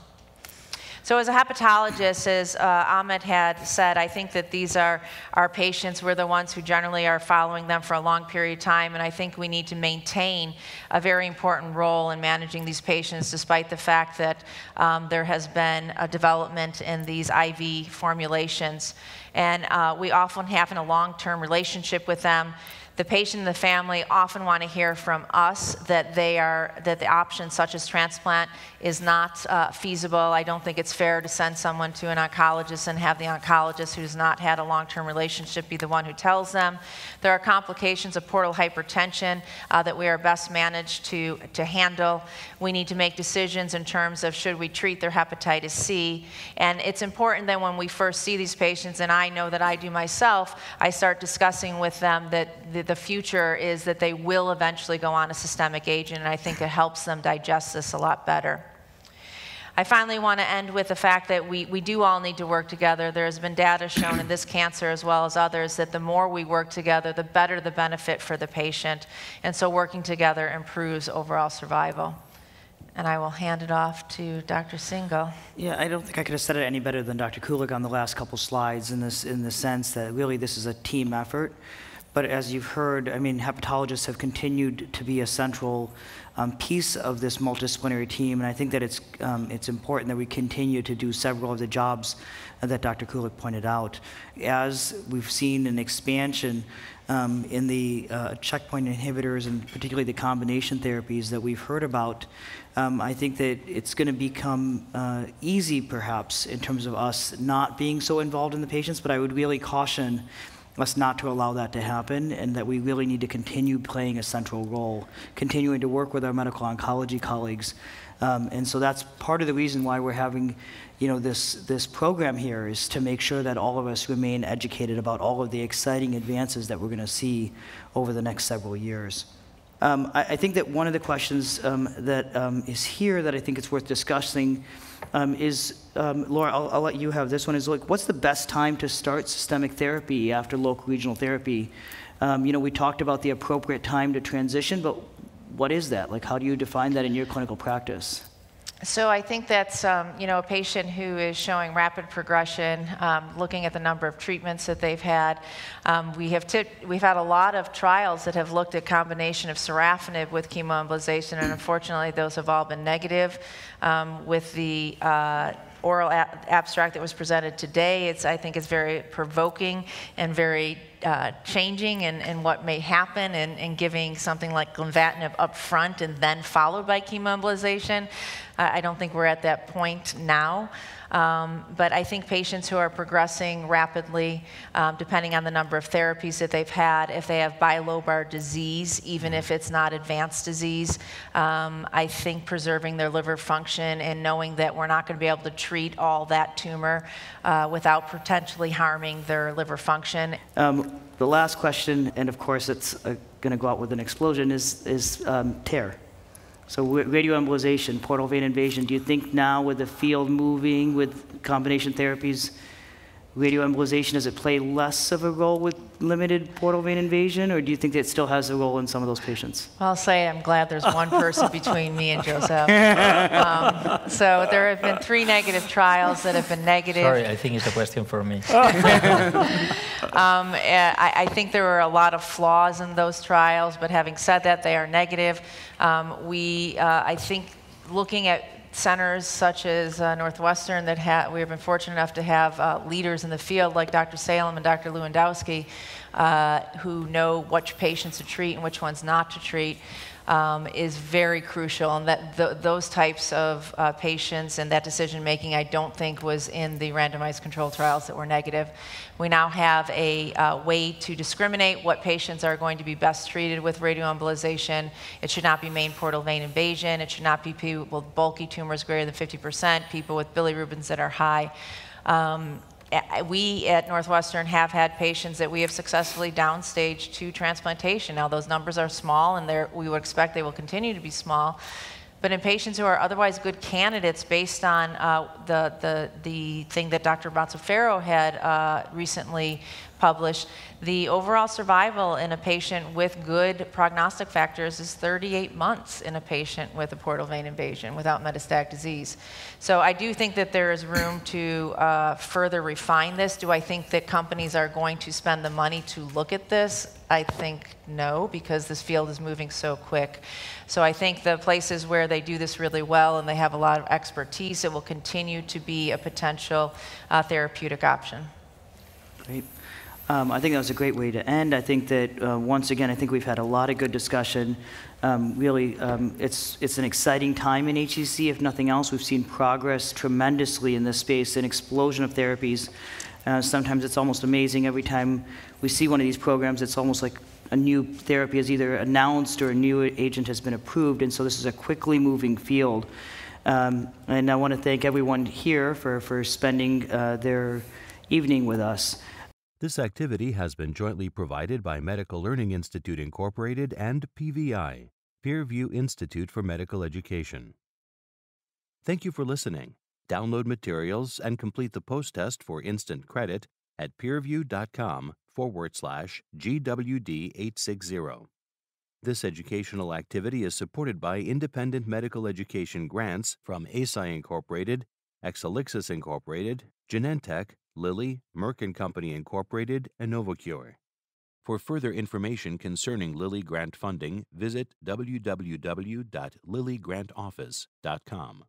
So as a hepatologist, as uh, Amit had said, I think that these are our patients. We're the ones who generally are following them for a long period of time, and I think we need to maintain a very important role in managing these patients, despite the fact that um, there has been a development in these IV formulations. And uh, we often have a long-term relationship with them the patient and the family often want to hear from us that they are that the option such as transplant is not uh, feasible. I don't think it's fair to send someone to an oncologist and have the oncologist who's not had a long-term relationship be the one who tells them. There are complications of portal hypertension uh, that we are best managed to to handle. We need to make decisions in terms of should we treat their hepatitis C, and it's important that when we first see these patients, and I know that I do myself, I start discussing with them that the, the future is that they will eventually go on a systemic agent, and I think it helps them digest this a lot better. I finally want to end with the fact that we, we do all need to work together. There has been data shown in this cancer as well as others that the more we work together, the better the benefit for the patient. And so working together improves overall survival. And I will hand it off to Dr. Singal. Yeah, I don't think I could have said it any better than Dr. Kulik on the last couple slides in this in the sense that really this is a team effort. But as you've heard, I mean, hepatologists have continued to be a central um, piece of this multidisciplinary team, and I think that it's, um, it's important that we continue to do several of the jobs that Dr. Kulik pointed out. As we've seen an expansion um, in the uh, checkpoint inhibitors and particularly the combination therapies that we've heard about, um, I think that it's going to become uh, easy, perhaps, in terms of us not being so involved in the patients, but I would really caution us not to allow that to happen, and that we really need to continue playing a central role, continuing to work with our medical oncology colleagues. Um, and so that's part of the reason why we're having, you know, this, this program here is to make sure that all of us remain educated about all of the exciting advances that we're going to see over the next several years. Um, I, I, think that one of the questions um, that um, is here that I think it's worth discussing um, is, um, Laura, I'll, I'll, let you have this one, is like, what's the best time to start systemic therapy after local regional therapy? Um, you know, we talked about the appropriate time to transition, but what is that? Like, how do you define that in your clinical practice? So I think that's um, you know a patient who is showing rapid progression, um, looking at the number of treatments that they've had. Um, we have we've had a lot of trials that have looked at combination of sorafenib with chemoembolization, and unfortunately those have all been negative. Um, with the uh, oral abstract that was presented today, it's I think it's very provoking and very uh, changing and, what may happen and, and giving something like lenvatinib up front and then followed by chemoembolization. Uh, I don't think we're at that point now. Um, but I think patients who are progressing rapidly, um, depending on the number of therapies that they've had, if they have bilobar disease, even if it's not advanced disease, um, I think preserving their liver function and knowing that we're not going to be able to treat all that tumor uh, without potentially harming their liver function. Um, the last question, and of course it's uh, going to go out with an explosion, is, is um, So radioembolization, portal vein invasion, do you think now with the field moving with combination therapies, radioembolization, does it play less of a role with limited portal vein invasion, or do you think that it still has a role in some of those patients? I'll say I'm glad there's one person between me and Joseph. Um, so there have been three negative trials that have been negative. Sorry, I think it's a question for me. Um, I, I think there were a lot of flaws in those trials, but having said that, they are negative. Um, we, uh, I think, looking at centers such as uh, Northwestern that ha- we have been fortunate enough to have uh, leaders in the field like Dr. Salem and Dr. Lewandowski uh, who know which patients to treat and which ones not to treat um, is very crucial. And that th- those types of uh, patients and that decision making, I don't think was in the randomized control trials that were negative. We now have a uh, way to discriminate what patients are going to be best treated with radioembolization. It should not be main portal vein invasion. It should not be people with bulky tumors greater than 50%, people with bilirubins that are high. Um, we at Northwestern have had patients that we have successfully downstage to transplantation. Now, those numbers are small, and we would expect they will continue to be small. But in patients who are otherwise good candidates based on uh, the, the, the thing that Dr. Mazzaferro had uh, recently published, the overall survival in a patient with good prognostic factors is 38 months in a patient with a portal vein invasion without metastatic disease. So I do think that there is room to uh, further refine this. Do I think that companies are going to spend the money to look at this? I think no, because this field is moving so quick. So I think the places where they do this really well and they have a lot of expertise, it will continue to be a potential uh, therapeutic option. Great. Um, I think that was a great way to end. I think that uh, once again, I think we've had a lot of good discussion. Um, really, um, it's it's an exciting time in HCC. If nothing else, we've seen progress tremendously in this space, an explosion of therapies. Uh, sometimes it's almost amazing. Every time we see one of these programs, it's almost like a new therapy is either announced or a new agent has been approved. And so this is a quickly moving field. Um, and I want to thank everyone here for for spending uh, their evening with us. This activity has been jointly provided by Medical Learning Institute Incorporated and PVI, Peerview Institute for Medical Education. Thank you for listening. Download materials and complete the post test for instant credit at peerview.com forward slash GWD 860. This educational activity is supported by independent medical education grants from Eisai Incorporated, Exelixis Incorporated, Genentech, Lilly, Merck & Company Incorporated, and Novocure. For further information concerning Lilly grant funding, visit www.lillygrantoffice.com.